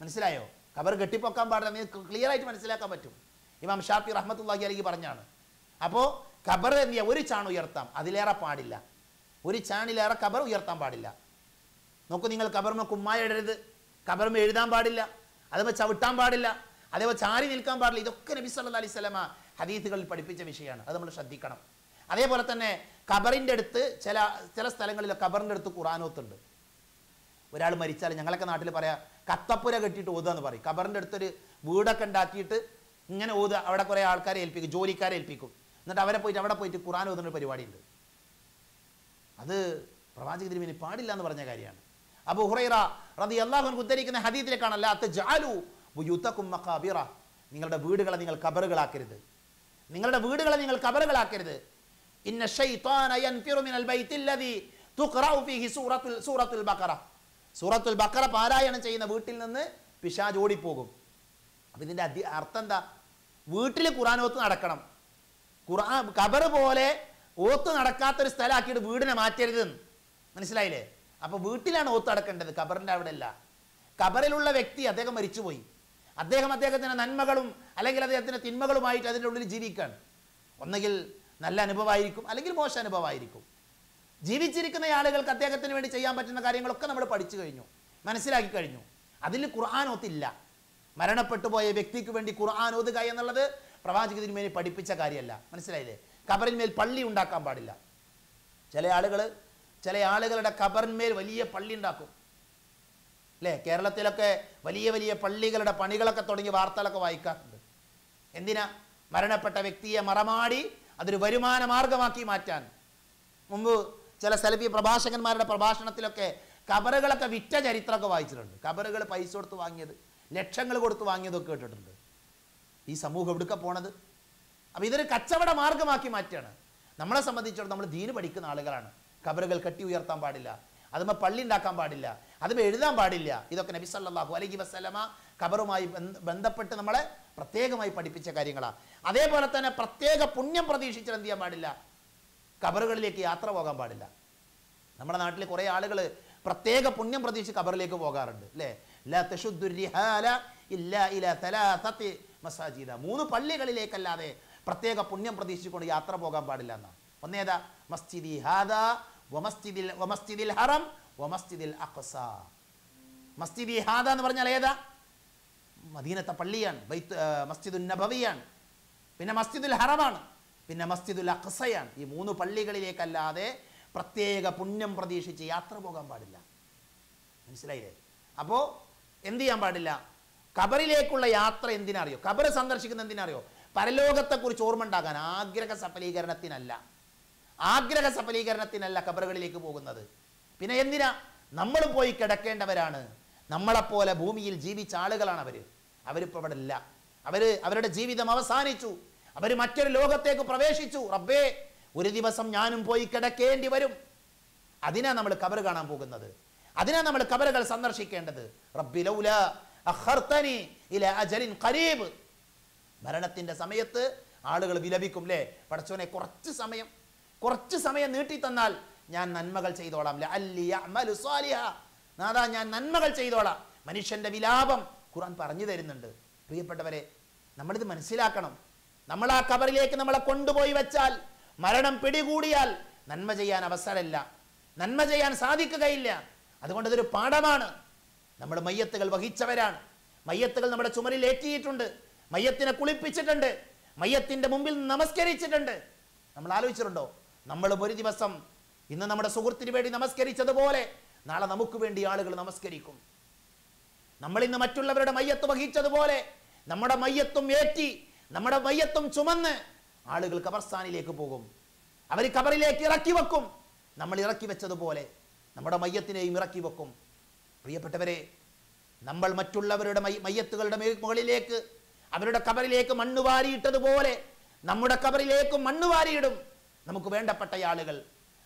മനസ്സിലായോ? കബർ കെട്ടിപ്പൊക്കാൻ പാടില്ല. നിങ്ങൾക്ക് ക്ലിയർ ആയിട്ട് മനസ്സിലാക്കാൻ പറ്റും. ഇമാം ഷാഫി റഹ്മത്തുള്ളാഹി അലഹി പറഞ്ഞാണ്. അപ്പോൾ ഖബർ എന്ത് ഒരു ചാൺ ഉയർത്താം. അതിലേറെ പാടില്ല. ഒരു ചാണിലേറെ ഖബർ ഉയർത്താൻ പാടില്ല. നോക്കൂ നിങ്ങൾ ഖബർമ കുമ്മായ ഇടരുത്. ഖബർമ എഴുതാൻ പാടില്ല. അതേപോലെ ചവിട്ടാൻ പാടില്ല. അതേപോലെ ചാരി നിൽക്കാൻ പാടില്ല. ഇതൊക്കെ നബി സല്ല അലൈഹി സ്വലമ ഹദീസുകളിൽ പഠിപ്പിച്ച വിഷയമാണ്. അത് നമ്മൾ ശ്രദ്ധിക്കണം. അതേപോലെ തന്നെ ഖബറിന്റെ അടുത്ത് ചില ചില സ്ഥലങ്ങളിൽ ഖബറിന്റെ അടുത്ത് ഖുറാനോത്തുണ്ട്. ഒരാൾ മരിച്ചാൽ ഞങ്ങളൊക്കെ നാട്ടിൽ പറയാം കത്തപ്പുര കെട്ടിയിട്ട് ഓതുക എന്ന് പറയും. ഖബറിന്റെ അടുത്തൊരു വീടൊക്കെ ഉണ്ടാക്കിയിട്ട് ഇങ്ങനെ ഓതുക. അവിടെ കുറേ ആൾക്കാരെ ഏൽപ്പിക്കും ജോലിക്കാരെ ഏൽപ്പിക്കും. എന്നിട്ട് അവരെ പോയിട്ട് അവിടെ പോയിട്ട് ഖുറാൻ ഓതുന്ന പരിപാടിയുണ്ട്. അത് പ്രവാചക തിരുമേനി പാടില്ല എന്ന് പറഞ്ഞ കാര്യമാണ്. അബു ഹുറൈറ റതി അള്ളാഹുൻ ഉദ്ധരിക്കുന്ന ഹദീത്തിലേക്കാണല്ല അത് ജാലു മഖാബിറ. നിങ്ങളുടെ വീടുകളെ നിങ്ങൾ കബറുകളാക്കരുത്. നിങ്ങളുടെ വീടുകളെ നിങ്ങൾ കബറുകളാക്കരുത്. ഇന്ന സൂറത്തുൽ സൂറത്തുൽ ബഖറ. സൂറത്തുൽ പാരായണം ചെയ്യുന്ന വീട്ടിൽ നിന്ന് പിശാജ് ഓടിപ്പോകും. അപ്പം ഇതിന്റെ അർത്ഥം എന്താ? വീട്ടിൽ ഖുറാനോത്ത് നടക്കണം. ഖുർആൻ ഖബർ പോലെ ഓത്ത് നടക്കാത്തൊരു സ്ഥലമാക്കിയിട്ട് വീടിനെ മാറ്റരുത്ന്ന്. മനസ്സിലായില്ലേ? അപ്പോൾ വീട്ടിലാണ് ഓത്ത് നടക്കേണ്ടത്. ഖബറിന്റെ അവിടെ അല്ല ഖബറിലുള്ള വ്യക്തി അദ്ദേഹം മരിച്ചുപോയി. അദ്ദേഹം അദ്ദേഹത്തിന്റെ നന്മകളും അല്ലെങ്കിൽ അദ്ദേഹത്തിന്റെ തിന്മകളുമായിട്ട് അതിന്റെ ഉള്ളിൽ ജീവിക്കുകയാണ് ഒന്നെങ്കിൽ നല്ല അനുഭവമായിരിക്കും അല്ലെങ്കിൽ മോശ അനുഭവമായിരിക്കും. ജീവിച്ചിരിക്കുന്ന ആളുകൾക്ക് അദ്ദേഹത്തിന് വേണ്ടി ചെയ്യാൻ പറ്റുന്ന കാര്യങ്ങളൊക്കെ നമ്മൾ പഠിച്ചു കഴിഞ്ഞു മനസ്സിലാക്കി കഴിഞ്ഞു. അതിൽ ഖുർആൻ ഒത്തില്ല മരണപ്പെട്ടു പോയ വ്യക്തിക്ക് വേണ്ടി ഖുർആൻ ഓതുക എന്നുള്ളത് പ്രവാചക തിരുമേനി പഠിപ്പിച്ച കാര്യമല്ല. മനസ്സിലായില്ലേ? കബറിന്മേൽ പള്ളി ഉണ്ടാക്കാൻ പാടില്ല. ചില ആളുകൾ ചില ആളുകളുടെ കബറിന്മേൽ വലിയ പള്ളി ഉണ്ടാക്കും. അല്ലേ? കേരളത്തിലൊക്കെ വലിയ വലിയ പള്ളികളുടെ പണികളൊക്കെ തുടങ്ങി വാർത്തകളൊക്കെ വായിക്കാറുണ്ട്. എന്തിനാ? മരണപ്പെട്ട വ്യക്തിയെ മറമാടി അതൊരു വരുമാന മാർഗമാക്കി മാറ്റാൻ. മുമ്പ് ചില സെലഫി പ്രഭാഷകന്മാരുടെ പ്രഭാഷണത്തിലൊക്കെ കബറുകളൊക്കെ വിറ്റ ചരിത്രമൊക്കെ വായിച്ചിട്ടുണ്ട്. കബറുകൾ പൈസ കൊടുത്ത് വാങ്ങിയത് ലക്ഷങ്ങൾ കൊടുത്ത് വാങ്ങിയതൊക്കെ കേട്ടിട്ടുണ്ട്. ഈ സമൂഹം എവിടുക്ക പോണത്? അപ്പോൾ ഇതൊരു കച്ചവട മാർഗമാക്കി മാറ്റുകയാണ്. നമ്മളെ സംബന്ധിച്ചിടത്തോളം നമ്മൾ ദീന് പഠിക്കുന്ന ആളുകളാണ്. കബറുകൾ കെട്ടി ഉയർത്താൻ പാടില്ല. അതുമ്പോൾ പള്ളി ഉണ്ടാക്കാൻ പാടില്ല. അതുമ്പോൾ എഴുതാൻ പാടില്ല. ഇതൊക്കെ നബി സല്ലല്ലാഹു അലൈഹി വസല്ലമ ഖബറുമായി ബന്ധപ്പെട്ട് നമ്മളെ പ്രത്യേകമായി പഠിപ്പിച്ച കാര്യങ്ങളാണ് അതേപോലെ തന്നെ പ്രത്യേക പുണ്യം പ്രതീക്ഷിച്ചിട്ട് എന്ത് ചെയ്യാൻ പാടില്ല? കബറുകളിലേക്ക് യാത്ര പോകാൻ പാടില്ല. നമ്മുടെ നാട്ടിൽ കുറേ ആളുകൾ പ്രത്യേക പുണ്യം പ്രതീക്ഷിച്ച് കബറിലേക്ക് പോകാറുണ്ട് അല്ലേ? മസാജിദ. മൂന്ന് പള്ളികളിലേക്കല്ലാതെ പ്രത്യേക പുണ്യം പ്രതീക്ഷിച്ചുകൊണ്ട് യാത്ര പോകാൻ പാടില്ല എന്നാണ് ഒന്നേതാ? മസ്ജിദി ഹാദ വമസ്ജിദിൽ വമസ്ജിദിൽ ഹറം വമസ്ജിദിൽ അഖ്സ. മസ്ജിദി ഹാദ എന്ന് പറഞ്ഞാൽ ഏതാ? മദീനത്തെ പള്ളിയാണ് ബൈത്ത് മസ്ജിദുൽ നബവിയാണ്. പിന്നെ മസ്ജിദുൽ ഹറമാണ് പിന്നെ മസ്ജിദുൽ അഖസയാണ്. ഈ മൂന്ന് പള്ളികളിലേക്കല്ലാതെ പ്രത്യേക പുണ്യം പ്രതീക്ഷിച്ച് യാത്ര പോകാൻ പാടില്ല. മനസ്സിലായില്ലേ? അപ്പോൾ എന്ത് ചെയ്യാൻ പാടില്ല? ഖബറിലേക്കുള്ള യാത്ര എന്തിനറിയോ? ഖബർ സന്ദർശിക്കുന്ന എന്തിനറിയോ? പരലോകത്തെക്കുറിച്ച് ഓർമ്മ ഉണ്ടാകാൻ ആഗ്രഹ സഫലീകരണത്തിനല്ല. ആഗ്രഹ സഫലീകരണത്തിനല്ല ഖബറുകളിലേക്ക് പോകുന്നത്. പിന്നെ എന്തിനാ? നമ്മൾ പോയി കിടക്കേണ്ടവരാണ്. നമ്മളെപ്പോലെ ഭൂമിയിൽ ജീവിച്ച ആളുകളാണ് അവർ അവരിപ്പോൾ അവിടെ ഇല്ല അവർ അവരുടെ ജീവിതം അവസാനിച്ചു. അവർ മറ്റൊരു ലോകത്തേക്ക് പ്രവേശിച്ചു. റബ്ബേ ഒരു ദിവസം ഞാനും പോയി കിടക്കേണ്ടി വരും. അതിനാ നമ്മൾ കബർ കാണാൻ പോകുന്നത്. അതിനാ നമ്മൾ കബറുകൾ സന്ദർശിക്കേണ്ടത്. റബ്ബി ലൗല അഖർതനി ഇലാ അജലിൻ ഖരീബ്. മരണത്തിന്റെ സമയത്ത് ആളുകൾ വിലപിക്കും അല്ലേ പടച്ചോനെ കുറച്ച് സമയം കുറച്ച് സമയം നീട്ടി തന്നാൽ ഞാൻ നന്മകൾ ചെയ്തോളാം. നാഥാ ഞാൻ നന്മകൾ ചെയ്തോളാം. മനുഷ്യന്റെ വിലാപം ഖുർആൻ പറഞ്ഞു തരുന്നുണ്ട്. പ്രിയപ്പെട്ടവരെ നമ്മളിത് മനസ്സിലാക്കണം. നമ്മൾ ആ കബറിലേക്ക് നമ്മളെ കൊണ്ടുപോയി വെച്ചാൽ മരണം പിടികൂടിയാൽ നന്മ ചെയ്യാൻ അവസരമില്ല. നന്മ ചെയ്യാൻ സാധിക്കുകയില്ല. അതുകൊണ്ട് ഇതൊരു പാഠമാണ്. നമ്മൾ മയ്യത്തുകൾ വഹിച്ചവരാണ്. മയ്യത്തുകൾ നമ്മുടെ ചുമരിൽ ഏറ്റിയിട്ടുണ്ട്. മയ്യത്തിനെ കുളിപ്പിച്ചിട്ടുണ്ട്. മയ്യത്തിന്റെ മുമ്പിൽ നമസ്കരിച്ചിട്ടുണ്ട്. നമ്മൾ ആലോചിച്ചിട്ടുണ്ടോ? നമ്മൾ ഒരു ദിവസം ഇന്ന് നമ്മുടെ സുഹൃത്തിന് വേണ്ടി നമസ്കരിച്ചതുപോലെ നാളെ നമുക്ക് വേണ്ടി ആളുകൾ നമസ്കരിക്കും. നമ്മൾ ഇന്ന് മറ്റുള്ളവരുടെ മയ്യത്ത് വഹിച്ചതുപോലെ നമ്മുടെ മയ്യത്തും ഏറ്റി നമ്മുടെ മയ്യത്തും ചുമന്ന് ആളുകൾ കബർസ്ഥാനിലേക്ക് പോകും. അവർ കബറിലേക്ക് ഇറക്കി വെക്കും. നമ്മൾ ഇറക്കി വെച്ചതുപോലെ നമ്മുടെ മയ്യത്തിനെയും ഇറക്കി വെക്കും. പ്രിയപ്പെട്ടവരെ നമ്മൾ മറ്റുള്ളവരുടെ മയ്യത്തുകളുടെ മുകളിലേക്ക് അവരുടെ കബറിലേക്ക് മണ്ണ് വാരിയിട്ടതുപോലെ നമ്മുടെ കബറിലേക്ക് മണ്ണ് വാരിയിടും. നമുക്ക് വേണ്ടപ്പെട്ട ആളുകൾ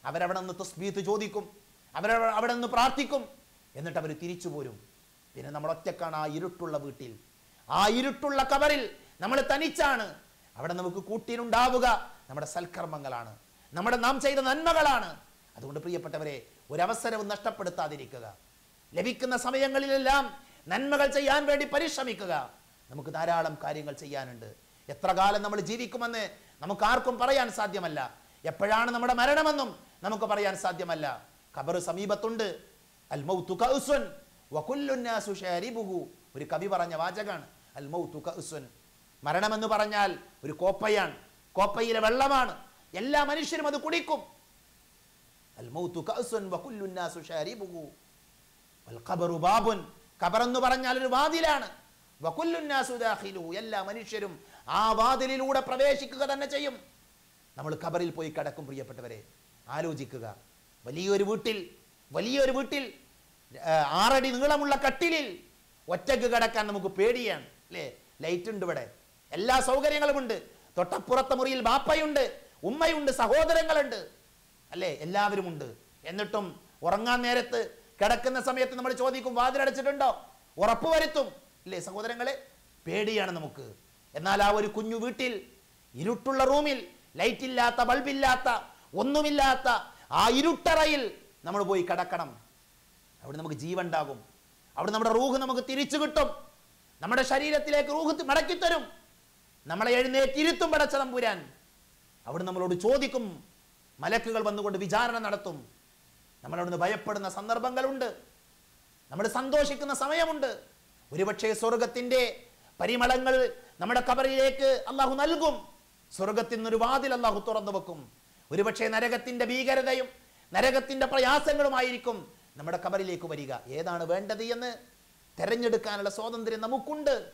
അവരവിടെ നിന്ന് തസ്ബീത്ത് ചോദിക്കും അവർ അവിടെ നിന്ന് പ്രാർത്ഥിക്കും എന്നിട്ട് അവർ തിരിച്ചു പോരും. പിന്നെ നമ്മൾ ഒറ്റക്കാണ് ആ ഇരുട്ടുള്ള വീട്ടിൽ. ആ ഇരുട്ടുള്ള കബറിൽ നമ്മൾ തനിച്ചാണ്. അവിടെ നമുക്ക് കൂട്ടിനുണ്ടാവുക. നമ്മുടെ സൽക്കർമ്മങ്ങളാണ്. നമ്മുടെ നാം ചെയ്ത നന്മകളാണ്. അതുകൊണ്ട് പ്രിയപ്പെട്ടവരെ ഒരവസരവും നഷ്ടപ്പെടുത്താതിരിക്കുക. ലഭിക്കുന്ന സമയങ്ങളിലെല്ലാം നന്മകൾ ചെയ്യാൻ വേണ്ടി പരിശ്രമിക്കുക. നമുക്ക് ധാരാളം കാര്യങ്ങൾ ചെയ്യാനുണ്ട്. എത്ര കാലം നമ്മൾ ജീവിക്കുമെന്ന് നമുക്ക് ആർക്കും പറയാൻ സാധ്യമല്ല. എപ്പോഴാണ് നമ്മുടെ മരണമെന്നും നമുക്ക് പറയാൻ സാധ്യമല്ല. ഖബർ സമീപത്തുണ്ട്. വകുല്ലുന്നാസു ഒരു കവി പറഞ്ഞ കൗസുൻ. മരണമെന്ന് പറഞ്ഞാൽ ഒരു കോപ്പയാണ്. കോപ്പയിലെ വെള്ളമാണ്. എല്ലാ മനുഷ്യരും അത് കുടിക്കും. അൽ മൗതു കൗസുൻ വകുല്ലു നാസു ശാരിബുഹു വൽ ഖബറു ബാബുൻ. ഖബർ എന്ന് പറഞ്ഞാൽ ഒരു വാതിലാണ്. വകുല്ലു നാസു ദാഖിലുഹു എല്ലാ മനുഷ്യരും ആ വാതിലിലൂടെ പ്രവേശിക്കുക തന്നെ ചെയ്യും. നമ്മൾ ഖബറിൽ പോയി കിടക്കും പ്രിയപ്പെട്ടവരെ. ആലോചിക്കുക. വലിയൊരു വീട്ടിൽ വലിയൊരു വീട്ടിൽ ആറടി നീളമുള്ള കട്ടിലിൽ ഒറ്റയ്ക്ക് കിടക്കാൻ നമുക്ക് പേടിയാണ് അല്ലേ? ലൈറ്റ് ഉണ്ട് ഇവിടെ. എല്ലാ സൗകര്യങ്ങളുമുണ്ട്. തൊട്ടപ്പുറത്തെ മുറിയിൽ ബാപ്പയുണ്ട് ഉമ്മയുണ്ട് സഹോദരങ്ങളുണ്ട് അല്ലേ? എല്ലാവരും ഉണ്ട് എന്നിട്ടും ഉറങ്ങാൻ നേരത്ത് കിടക്കുന്ന സമയത്ത് നമ്മൾ ചോദിക്കും വാതിലടച്ചിട്ടുണ്ടോ? ഉറപ്പ് വരുത്തും ഇല്ലേ സഹോദരങ്ങളെ? പേടിയാണ് നമുക്ക്. എന്നാൽ ആ ഒരു കുഞ്ഞു വീട്ടിൽ ഇരുട്ടുള്ള റൂമിൽ ലൈറ്റ് ഇല്ലാത്ത ബൾബില്ലാത്ത ഒന്നുമില്ലാത്ത ആ ഇരുട്ടറയിൽ നമ്മൾ പോയി കിടക്കണം. അവിടെ നമുക്ക് ജീവൻ ഉണ്ടാകും അവിടെ നമ്മുടെ റൂഹ് നമുക്ക് തിരിച്ചു കിട്ടും. നമ്മുടെ ശരീരത്തിലേക്ക് റൂഹ് മടക്കിത്തരും നമ്മളെ എഴുന്നേറ്റിരുത്തും പടച്ച തമ്പുരാൻ അവിടെ നമ്മളോട് ചോദിക്കും മലക്കുകൾ വന്നുകൊണ്ട് വിചാരണ നടത്തും. നമ്മളവിടുന്ന് ഭയപ്പെടുന്ന സന്ദർഭങ്ങളുണ്ട്. നമ്മൾ സന്തോഷിക്കുന്ന സമയമുണ്ട്. ഒരുപക്ഷെ സ്വർഗത്തിന്റെ പരിമളങ്ങൾ നമ്മുടെ കബറിലേക്ക് അള്ളാഹു നൽകും. സ്വർഗത്തിൽ നിന്നൊരു വാതിൽ അള്ളാഹു തുറന്നു വെക്കും. ഒരുപക്ഷെ നരകത്തിന്റെ ഭീകരതയും നരകത്തിന്റെ പ്രയാസങ്ങളുമായിരിക്കും നമ്മുടെ കബറിലേക്ക് വരിക. ഏതാണ് വേണ്ടത് എന്ന് തിരഞ്ഞെടുക്കാനുള്ള സ്വാതന്ത്ര്യം നമുക്കുണ്ട്.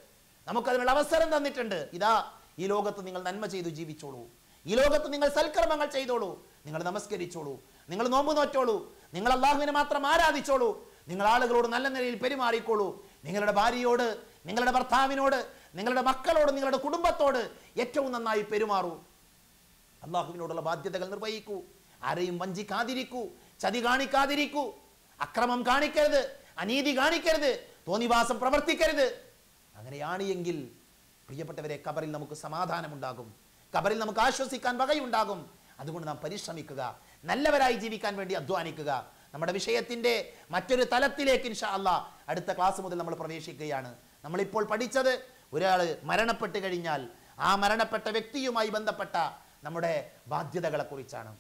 നമുക്കതിനുള്ള അവസരം തന്നിട്ടുണ്ട്. ഇതാ ഈ ലോകത്ത് നിങ്ങൾ നന്മ ചെയ്തു ജീവിച്ചോളൂ. ഈ ലോകത്ത് നിങ്ങൾ സൽക്കർമ്മങ്ങൾ ചെയ്തോളൂ. നിങ്ങൾ നമസ്കരിച്ചോളൂ. നിങ്ങൾ നോമ്പ് നോറ്റോളൂ നിങ്ങൾ അള്ളാഹുവിനെ മാത്രം ആരാധിച്ചോളൂ. നിങ്ങൾ ആളുകളോട് നല്ല നിലയിൽ പെരുമാറിക്കോളൂ. നിങ്ങളുടെ ഭാര്യയോട് നിങ്ങളുടെ ഭർത്താവിനോട് നിങ്ങളുടെ മക്കളോട് നിങ്ങളുടെ കുടുംബത്തോട് ഏറ്റവും നന്നായി പെരുമാറൂ. അള്ളാഹുവിനോടുള്ള ബാധ്യതകൾ നിർവഹിക്കൂ. ആരെയും വഞ്ചിക്കാതിരിക്കൂ. ചതി കാണിക്കാതിരിക്കൂ. അക്രമം കാണിക്കരുത്. അനീതി കാണിക്കരുത്. തോന്നിവാസം പ്രവർത്തിക്കരുത്. അങ്ങനെയാണ് എങ്കിൽ പ്രിയപ്പെട്ടവരെ കബറിൽ നമുക്ക് സമാധാനമുണ്ടാകും. കബറിൽ നമുക്ക് ആശ്വസിക്കാൻ വകയുണ്ടാകും. അതുകൊണ്ട് നാം പരിശ്രമിക്കുക. നല്ലവരായി ജീവിക്കാൻ വേണ്ടി അധ്വാനിക്കുക. നമ്മുടെ വിഷയത്തിന്റെ മറ്റൊരു തലത്തിലേക്ക് ഇൻഷാ അല്ല അടുത്ത ക്ലാസ് മുതൽ നമ്മൾ പ്രവേശിക്കുകയാണ്. നമ്മളിപ്പോൾ പഠിച്ചത് ഒരാൾ മരണപ്പെട്ട് കഴിഞ്ഞാൽ ആ മരണപ്പെട്ട വ്യക്തിയുമായി ബന്ധപ്പെട്ട നമ്മുടെ ബാധ്യതകളെക്കുറിച്ചാണ്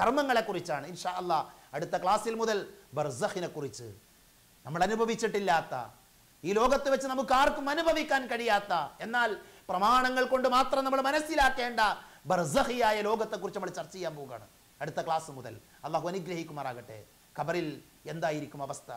കർമ്മങ്ങളെക്കുറിച്ചാണ് കർമ്മങ്ങളെ കുറിച്ചാണ് ഇൻഷാ അല്ല അടുത്ത ക്ലാസ്സിൽ മുതൽ ബർസഖിനെ കുറിച്ച്. നമ്മൾ അനുഭവിച്ചിട്ടില്ലാത്ത ഈ ലോകത്ത് വെച്ച് നമുക്ക് ആർക്കും അനുഭവിക്കാൻ കഴിയാത്ത എന്നാൽ പ്രമാണങ്ങൾ കൊണ്ട് മാത്രം നമ്മൾ മനസ്സിലാക്കേണ്ട ബർസഹിയായ ലോകത്തെക്കുറിച്ച് നമ്മൾ ചർച്ച ചെയ്യാൻ പോവുകയാണ്. അടുത്ത ക്ലാസ് മുതൽ. അള്ളാഹു അനുഗ്രഹിക്കുമാറാകട്ടെ. ഖബറിൽ എന്തായിരിക്കും അവസ്ഥ?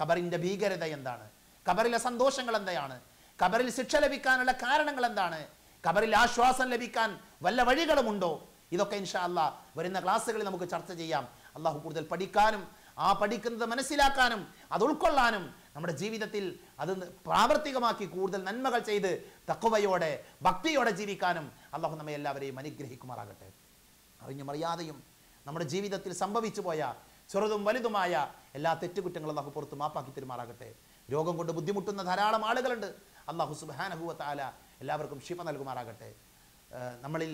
ഖബറിന്റെ ഭീകരത എന്താണ്? ഖബറിലെ സന്തോഷങ്ങൾ എന്താണ്? ഖബറിൽ ശിക്ഷ ലഭിക്കാനുള്ള കാരണങ്ങൾ എന്താണ്? ഖബറിൽ ആശ്വാസം ലഭിക്കാൻ വല്ല വഴികളുമുണ്ടോ? ഇതൊക്കെ ഇൻഷാ അല്ലാ വരുന്ന ക്ലാസ്സുകളിൽ നമുക്ക് ചർച്ച ചെയ്യാം. അള്ളാഹു കൂടുതൽ പഠിക്കാനും ആ പഠിക്കുന്നത് മനസ്സിലാക്കാനും അത് ഉൾക്കൊള്ളാനും നമ്മുടെ ജീവിതത്തിൽ അത് പ്രാവർത്തികമാക്കി കൂടുതൽ നന്മകൾ ചെയ്ത് തക്കവയോടെ ഭക്തിയോടെ ജീവിക്കാനും അള്ളാഹു നമ്മെ എല്ലാവരെയും അനുഗ്രഹിക്കുമാറാകട്ടെ. അറിഞ്ഞും അറിയാതെയും നമ്മുടെ ജീവിതത്തിൽ സംഭവിച്ചു പോയ ചെറുതും വലുതുമായ എല്ലാ തെറ്റുകുറ്റങ്ങളും നമുക്ക് പുറത്ത് മാപ്പാക്കി തെരുമാറാകട്ടെ. രോഗം കൊണ്ട് ബുദ്ധിമുട്ടുന്ന ധാരാളം ആളുകളുണ്ട്. അള്ളാഹു സുബാനഹുവത്താല എല്ലാവർക്കും ഷിഫ നൽകുമാറാകട്ടെ. നമ്മളിൽ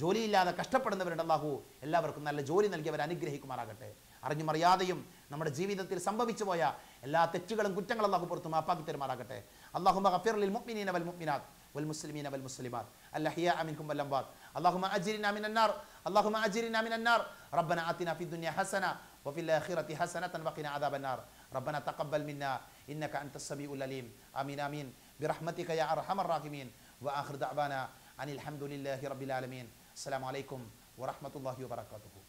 ജോലിയില്ലാതെ കഷ്ടപ്പെടുന്നവരുടെ അള്ളാഹു എല്ലാവർക്കും നല്ല ജോലി നൽകിയവർ അനുഗ്രഹിക്കുമാറാകട്ടെ. അറിഞ്ഞും അറിയാതെയും നമ്മുടെ ജീവിതത്തിൽ സംഭവിച്ചു പോയ എല്ലാ തെറ്റുകളും കുറ്റങ്ങളും നമുക്ക് പുറത്ത് മാപ്പാക്കി തെരുമാറാകട്ടെ. അള്ളാഹു മുഅ്മിനീന വൽ മുഅ്മിനാത്ത് വൽ മുസ്ലിമീന വൽ മുസ്ലിമാത്ത്. അല്ലഹിയ അമിൻകും വല്ലംബാത്ത് اللهم أجرنا من النار. اللهم أجرنا من النار. ربنا آتنا في الدنيا حسنة وفي الآخرة حسنة وقنا عذاب النار. ربنا تقبل منا. إنك أنت السميع العليم. آمين آمين. برحمتك يا أرحم الراحمين. وآخر دعوانا أن الحمد لله رب العالمين. السلام عليكم ورحمة الله وبركاته.